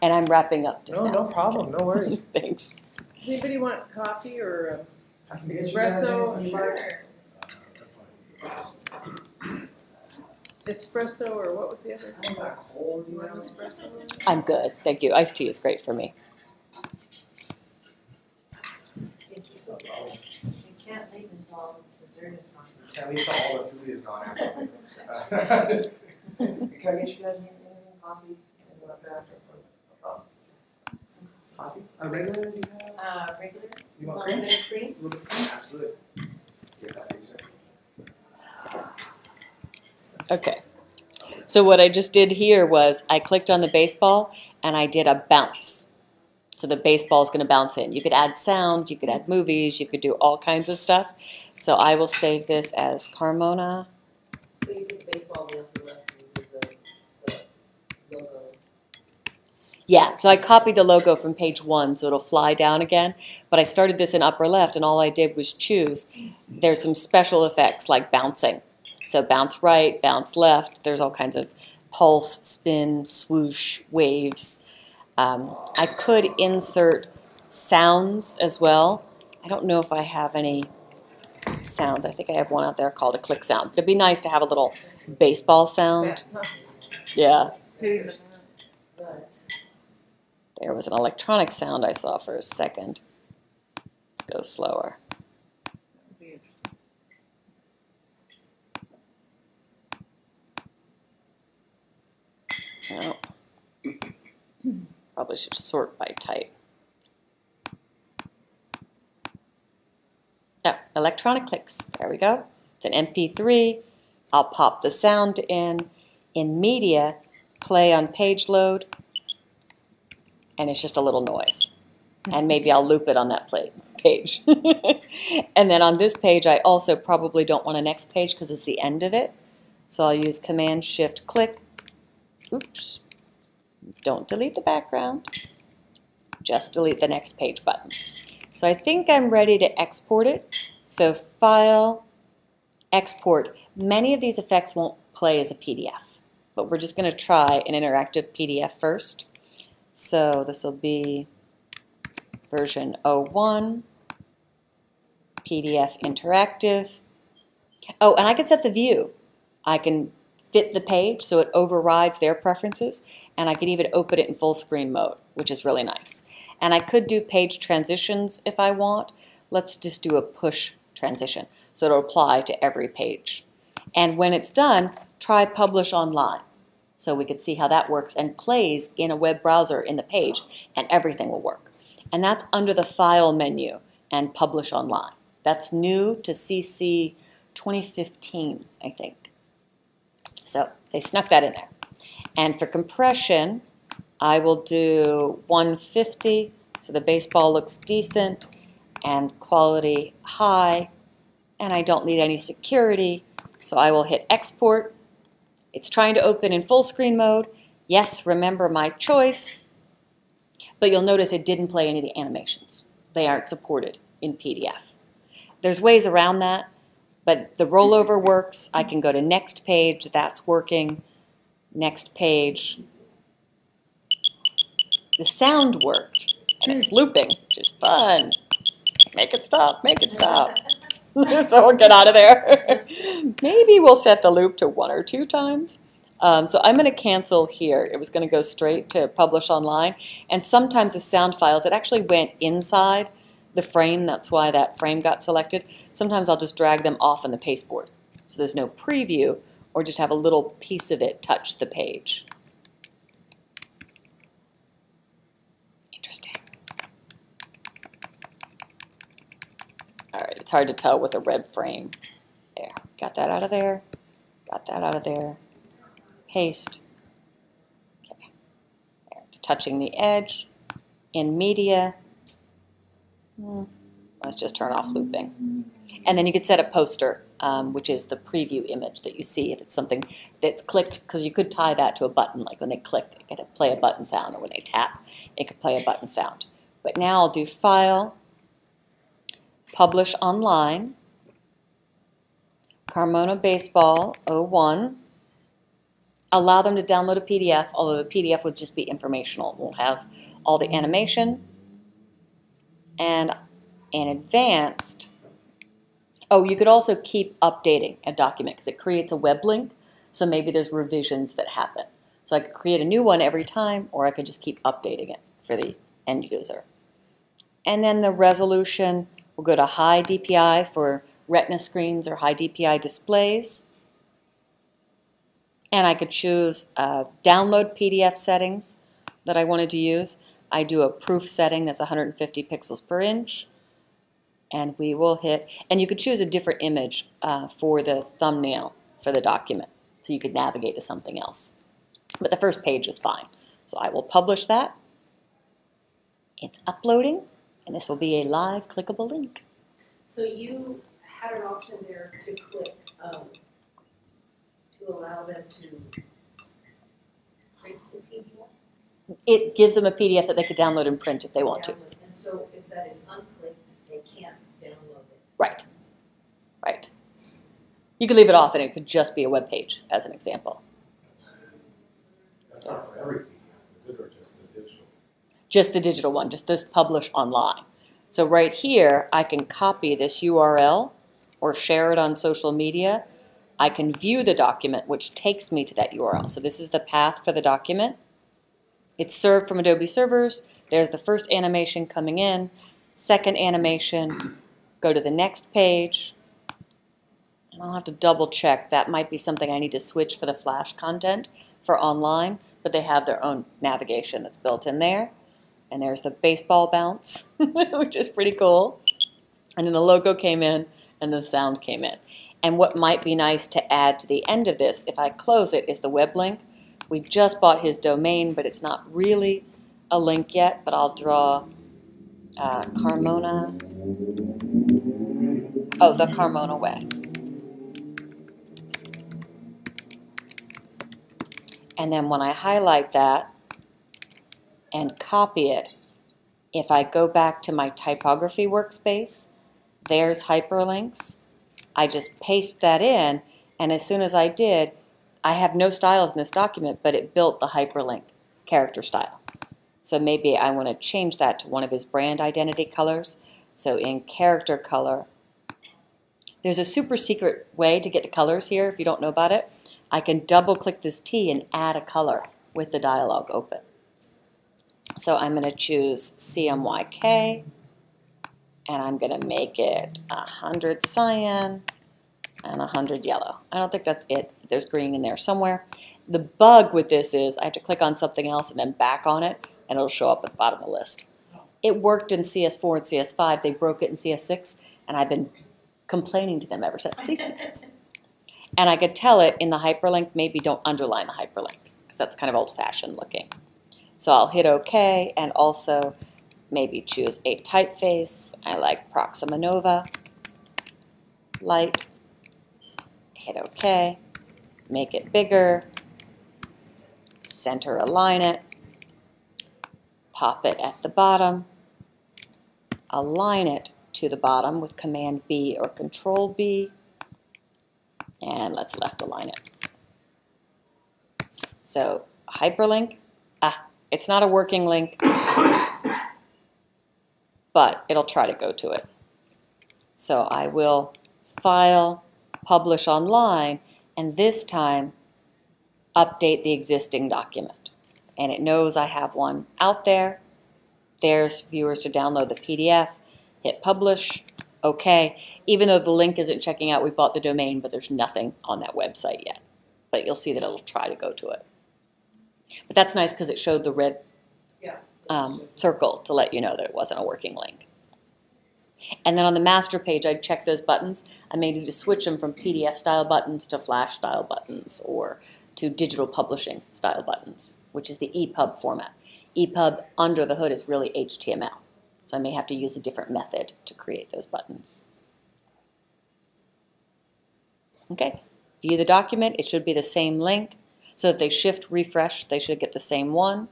And I'm wrapping up just No, now. no problem, no worries. Thanks. Does anybody want coffee or I can get you guys Espresso. anything you um, espresso or what was the other? want. I'm cold, You you want know. espresso? I'm good. Thank you. Iced tea is great for me. Can't leave until all this dessert is gone. At least all the food is gone actually. Uh, just- Can I get you guys anything, coffee, anything like that? or- Coffee? A regular, do you have? Uh, regular, You want want cream? cream? A little bit cream? Absolutely. Get that, please, sir. Okay. So what I just did here was I clicked on the baseball and I did a bounce. So the baseball is going to bounce in. You could add sound, you could add movies, you could do all kinds of stuff. So I will save this as Carmona. So you put the baseball on the left and the, the logo. Yeah, so I copied the logo from page one so it'll fly down again. But I started this in upper left and all I did was choose. There's some special effects like bouncing. So bounce right, bounce left. There's all kinds of pulse, spin, swoosh, waves. Um, I could insert sounds as well. I don't know if I have any sounds. I think I have one out there called a click sound. It'd be nice to have a little baseball sound. Yeah. Hitting the- But There was an electronic sound I saw for a second. Let's go slower. No. Probably should sort by type. Oh, electronic clicks. There we go. It's an MP3. I'll pop the sound in. In media, play on page load, and it's just a little noise. And maybe I'll loop it on that play, page. and then on this page, I also probably don't want a next page because it's the end of it. So I'll use Command Shift Click. Oops. Don't delete the background. Just delete the next page button. So I think I'm ready to export it. So File, Export. Many of these effects won't play as a PDF, but we're just going to try an interactive PDF first. So this will be version 01, PDF interactive. Oh, and I can set the view. I can fit the page so it overrides their preferences, and I can even open it in full screen mode, which is really nice. And I could do page transitions if I want. Let's just do a push transition, so it'll apply to every page. And when it's done, try publish online. So we could see how that works and plays in a web browser in the page, and everything will work. and that's under the File menu and Publish Online. That's new to CC 2015, I think. So they snuck that in there. And for compression, I will do 150, so the baseball looks decent and quality high, and I don't need any security, so I will hit export. It's trying to open in full screen mode. Yes, remember my choice, but you'll notice it didn't play any of the animations. They aren't supported in PDF. There's ways around that, but the rollover works. I can go to next page, that's working. Next page. The sound worked, and it's looping, which is fun. Make it stop, make it stop. so we'll get out of there. Maybe we'll set the loop to one or two times. Um, so I'm going to cancel here. It was going to go straight to publish online. And sometimes the sound files, it actually went inside the frame. That's why that frame got selected. Sometimes I'll just drag them off on the pasteboard. So there's no preview or just have a little piece of it touch the page. Interesting. All right, it's hard to tell with a red frame. There, got that out of there, got that out of there. Paste. Okay, there, it's touching the edge. In media, let's just turn off looping. And then you could set a poster, um, which is the preview image that you see if it's something that's clicked, because you could tie that to a button, like when they click, it could play a button sound, or when they tap, it could play a button sound. But now I'll do File, Publish Online, Carmona Baseball 01. Allow them to download a PDF, although the PDF would just be informational. It won't have all the animation. And an advanced, oh, you could also keep updating a document because it creates a web link. So maybe there's revisions that happen. So I could create a new one every time, or I could just keep updating it for the end user. And then the resolution, we'll go to high DPI for retina screens or high DPI displays. And I could choose uh, download PDF settings that I wanted to use. I do a proof setting that's 150 pixels per inch. And we will hit, and you could choose a different image uh, for the thumbnail for the document. So you could navigate to something else. But the first page is fine. So I will publish that. It's uploading, and this will be a live clickable link. So you had an option there to click, um, to allow them to? It gives them a PDF that they could download and print if they want to. And so if that is unclicked, they can't download it. Right. Right. You could leave it off and it could just be a web page, as an example. That's not for every PDF, is it, or just the digital? Just the digital one, just this publish online. So right here, I can copy this URL or share it on social media. I can view the document, which takes me to that URL. So this is the path for the document. It's served from Adobe servers. There's the first animation coming in, second animation, go to the next page. And I'll have to double check. That might be something I need to switch for the Flash content for online, but they have their own navigation that's built in there. And there's the baseball bounce, which is pretty cool. And then the logo came in and the sound came in. And what might be nice to add to the end of this, if I close it, is the web link. We just bought his domain, but it's not really a link yet, but I'll draw uh, Carmona. Oh, the Carmona way. And then when I highlight that and copy it, if I go back to my typography workspace, there's hyperlinks. I just paste that in, and as soon as I did, I have no styles in this document, but it built the hyperlink character style. So maybe I want to change that to one of his brand identity colors. So in character color, there's a super secret way to get to colors here if you don't know about it. I can double click this T and add a color with the dialog open. So I'm going to choose CMYK and I'm going to make it 100 cyan and 100 yellow. I don't think that's it. There's green in there somewhere. The bug with this is I have to click on something else and then back on it and it'll show up at the bottom of the list. it worked in CS4 and CS5. They broke it in CS6, and I've been complaining to them ever since. Please fix this. And I could tell it in the hyperlink, maybe don't underline the hyperlink, because that's kind of old-fashioned looking. So I'll hit OK, and also maybe choose a typeface. I like Proxima Nova, light, hit OK, make it bigger, center align it, pop it at the bottom, align it to the bottom with Command B or Control B, and let's left align it. So hyperlink, ah, it's not a working link, but it'll try to go to it. So I will file, publish online, and this time update the existing document. And it knows I have one out there. There's viewers to download the PDF, hit publish, okay. Even though the link isn't checking out, we bought the domain, but there's nothing on that website yet. But you'll see that it'll try to go to it. But that's nice because it showed the red Yeah. um, circle to let you know that it wasn't a working link. And then on the master page, I'd check those buttons. I may need to switch them from PDF style buttons to Flash style buttons or to digital publishing style buttons, which is the EPUB format. EPUB under the hood is really HTML. So I may have to use a different method to create those buttons. Okay, view the document, it should be the same link. So if they shift refresh, they should get the same one.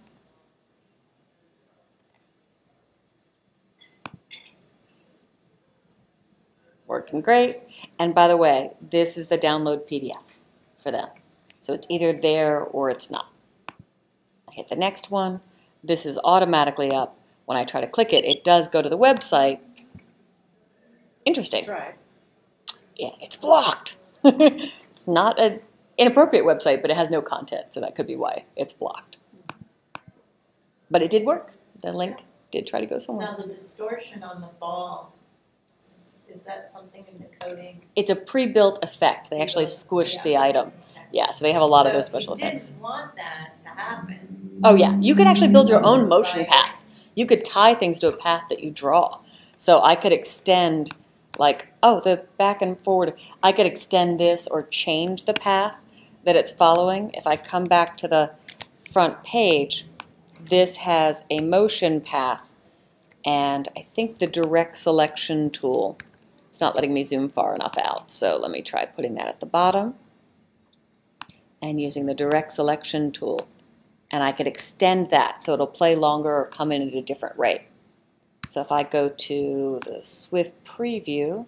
Working great. And by the way, this is the download PDF for them. So it's either there or it's not. I hit the next one. This is automatically up. When I try to click it, it does go to the website. Interesting. Try. Yeah, it's blocked. it's not an inappropriate website, but it has no content, so that could be why it's blocked. But it did work. The link did try to go somewhere. Now, the distortion on the ball, is- that something in the coding? It's a pre-built effect. They actually squish the item. Yeah, so they have a lot of those special effects. want that to happen. Oh yeah, you could actually build your own motion Right. path. You could tie things to a path that you draw. So I could extend, like, oh, the back and forward. I could extend this or change the path that it's following. If I come back to the front page, this has a motion path and I think the direct selection tool. It's not letting me zoom far enough out, so let me try putting that at the bottom and using the direct selection tool and I could extend that so it'll play longer or come in at a different rate. So if I go to the SWF preview,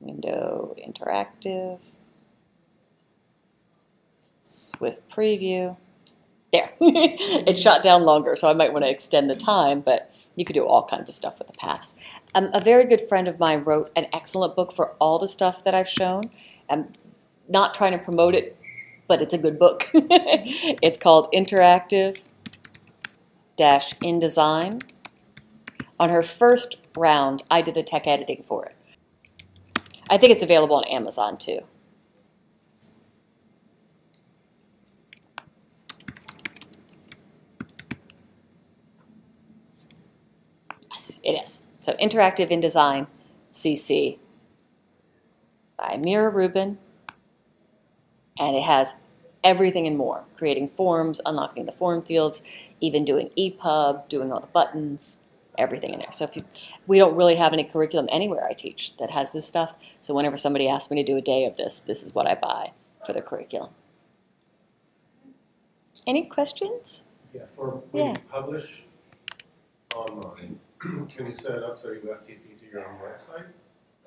window interactive, SWF preview, there. it shot down longer, so I might want to extend the time, but you could do all kinds of stuff with the paths. Um, a very good friend of mine wrote an excellent book for all the stuff that I've shown. I'm not trying to promote it, but it's a good book. it's called Interactive Dash InDesign. On her first round, I did the tech editing for it. I think it's available on Amazon too. Yes, it is. So Interactive InDesign CC by Mira Rubin. And it has everything and more, creating forms, unlocking the form fields, even doing EPUB, doing all the buttons, everything in there. So if you, we don't really have any curriculum anywhere I teach that has this stuff. So whenever somebody asks me to do a day of this, this is what I buy for the curriculum. Any questions? Yeah, for Yeah. you publish online, can you set it up so you FTP to your own website?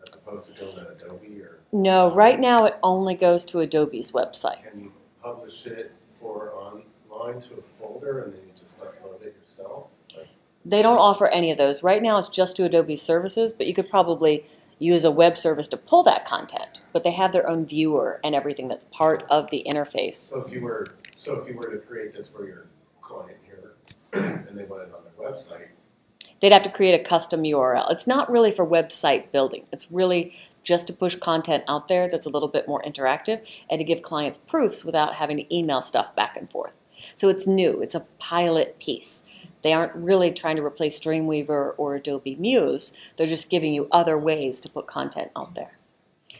As opposed to going to Adobe or No, right now it only goes to Adobe's website. can you publish it for online to a folder and then you just upload it yourself? Like, They don't offer any of those. Right now it's just to Adobe services, but you could probably use a web service to pull that content. But they have their own viewer and everything that's part of the interface. So if you were, so if you were to create this for your client here and they want it on their website, They'd have to create a custom URL. It's not really for website building. It's really just to push content out there that's a little bit more interactive and to give clients proofs without having to email stuff back and forth. So it's new, it's a pilot piece. They aren't really trying to replace Dreamweaver or Adobe Muse, they're just giving you other ways to put content out there.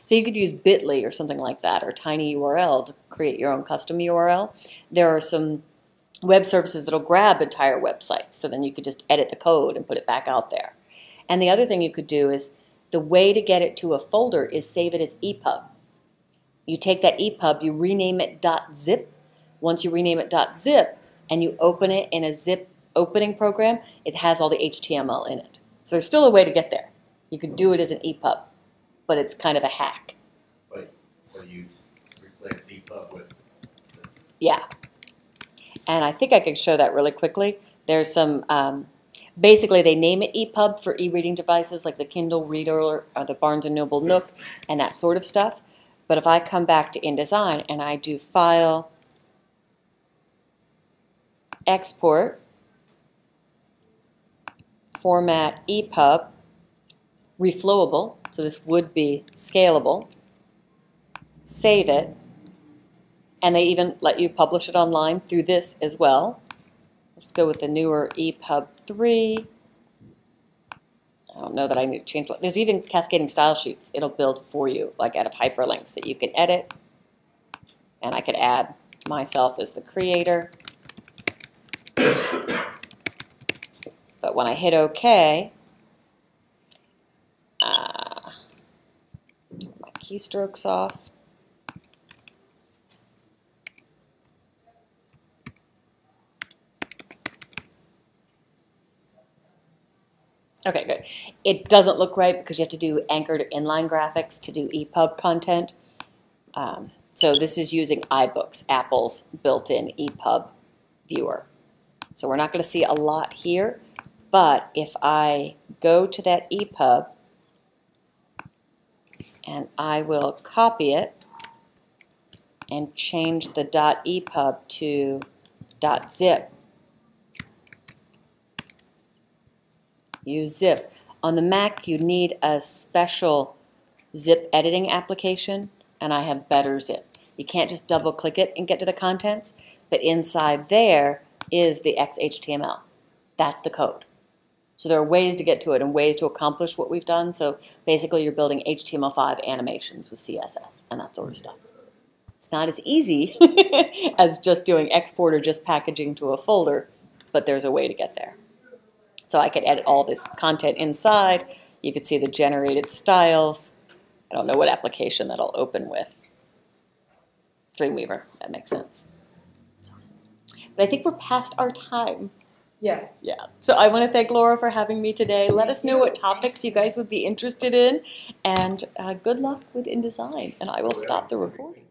So you could use Bitly or something like that, or TinyURL to create your own custom URL. There are some web services that'll grab entire websites, so then you could just edit the code and put it back out there. And the other thing you could do is the way to get it to a folder is save it as EPUB. You take that EPUB, you rename it .zip. Once you rename it .zip and you open it in a zip opening program, it has all the HTML in it. So there's still a way to get there. You could do it as an EPUB, but it's kind of a hack. But, but you replace EPUB with, Yeah. And I think I can show that really quickly. There's some, um, basically they name it EPUB for e-reading devices like the Kindle Reader or, or the Barnes & Noble Nook and that sort of stuff. But if I come back to InDesign and I do File, Export, Format EPUB, Reflowable, so this would be scalable, save it, and they even let you publish it online through this as well. Let's go with the newer EPUB 3. I don't know that I need to change. There's even cascading style sheets. It'll build for you, like out of hyperlinks that you can edit. And I could add myself as the creator. But when I hit OK, uh, turn my keystrokes off. Okay, good. It doesn't look right because you have to do anchored inline graphics to do EPUB content. Um, so this is using iBooks, Apple's built-in EPUB viewer. So we're not going to see a lot here, but if I go to that EPUB and I will copy it and change the .epub to .zip, use zip. On the Mac, you need a special zip editing application, and I have BetterZip. You can't just double click it and get to the contents, but inside there is the XHTML. That's the code. So there are ways to get to it and ways to accomplish what we've done. So basically, you're building HTML5 animations with CSS and that sort of stuff. It's not as easy as just doing export or just packaging to a folder, but there's a way to get there. So I could edit all this content inside. You could see the generated styles. I don't know what application that'll open with. Dreamweaver, that makes sense. So, but I think we're past our time. Yeah. Yeah. So I want to thank Laura for having me today. Let us know what topics you guys would be interested in, and uh, good luck with InDesign. And I will stop the recording.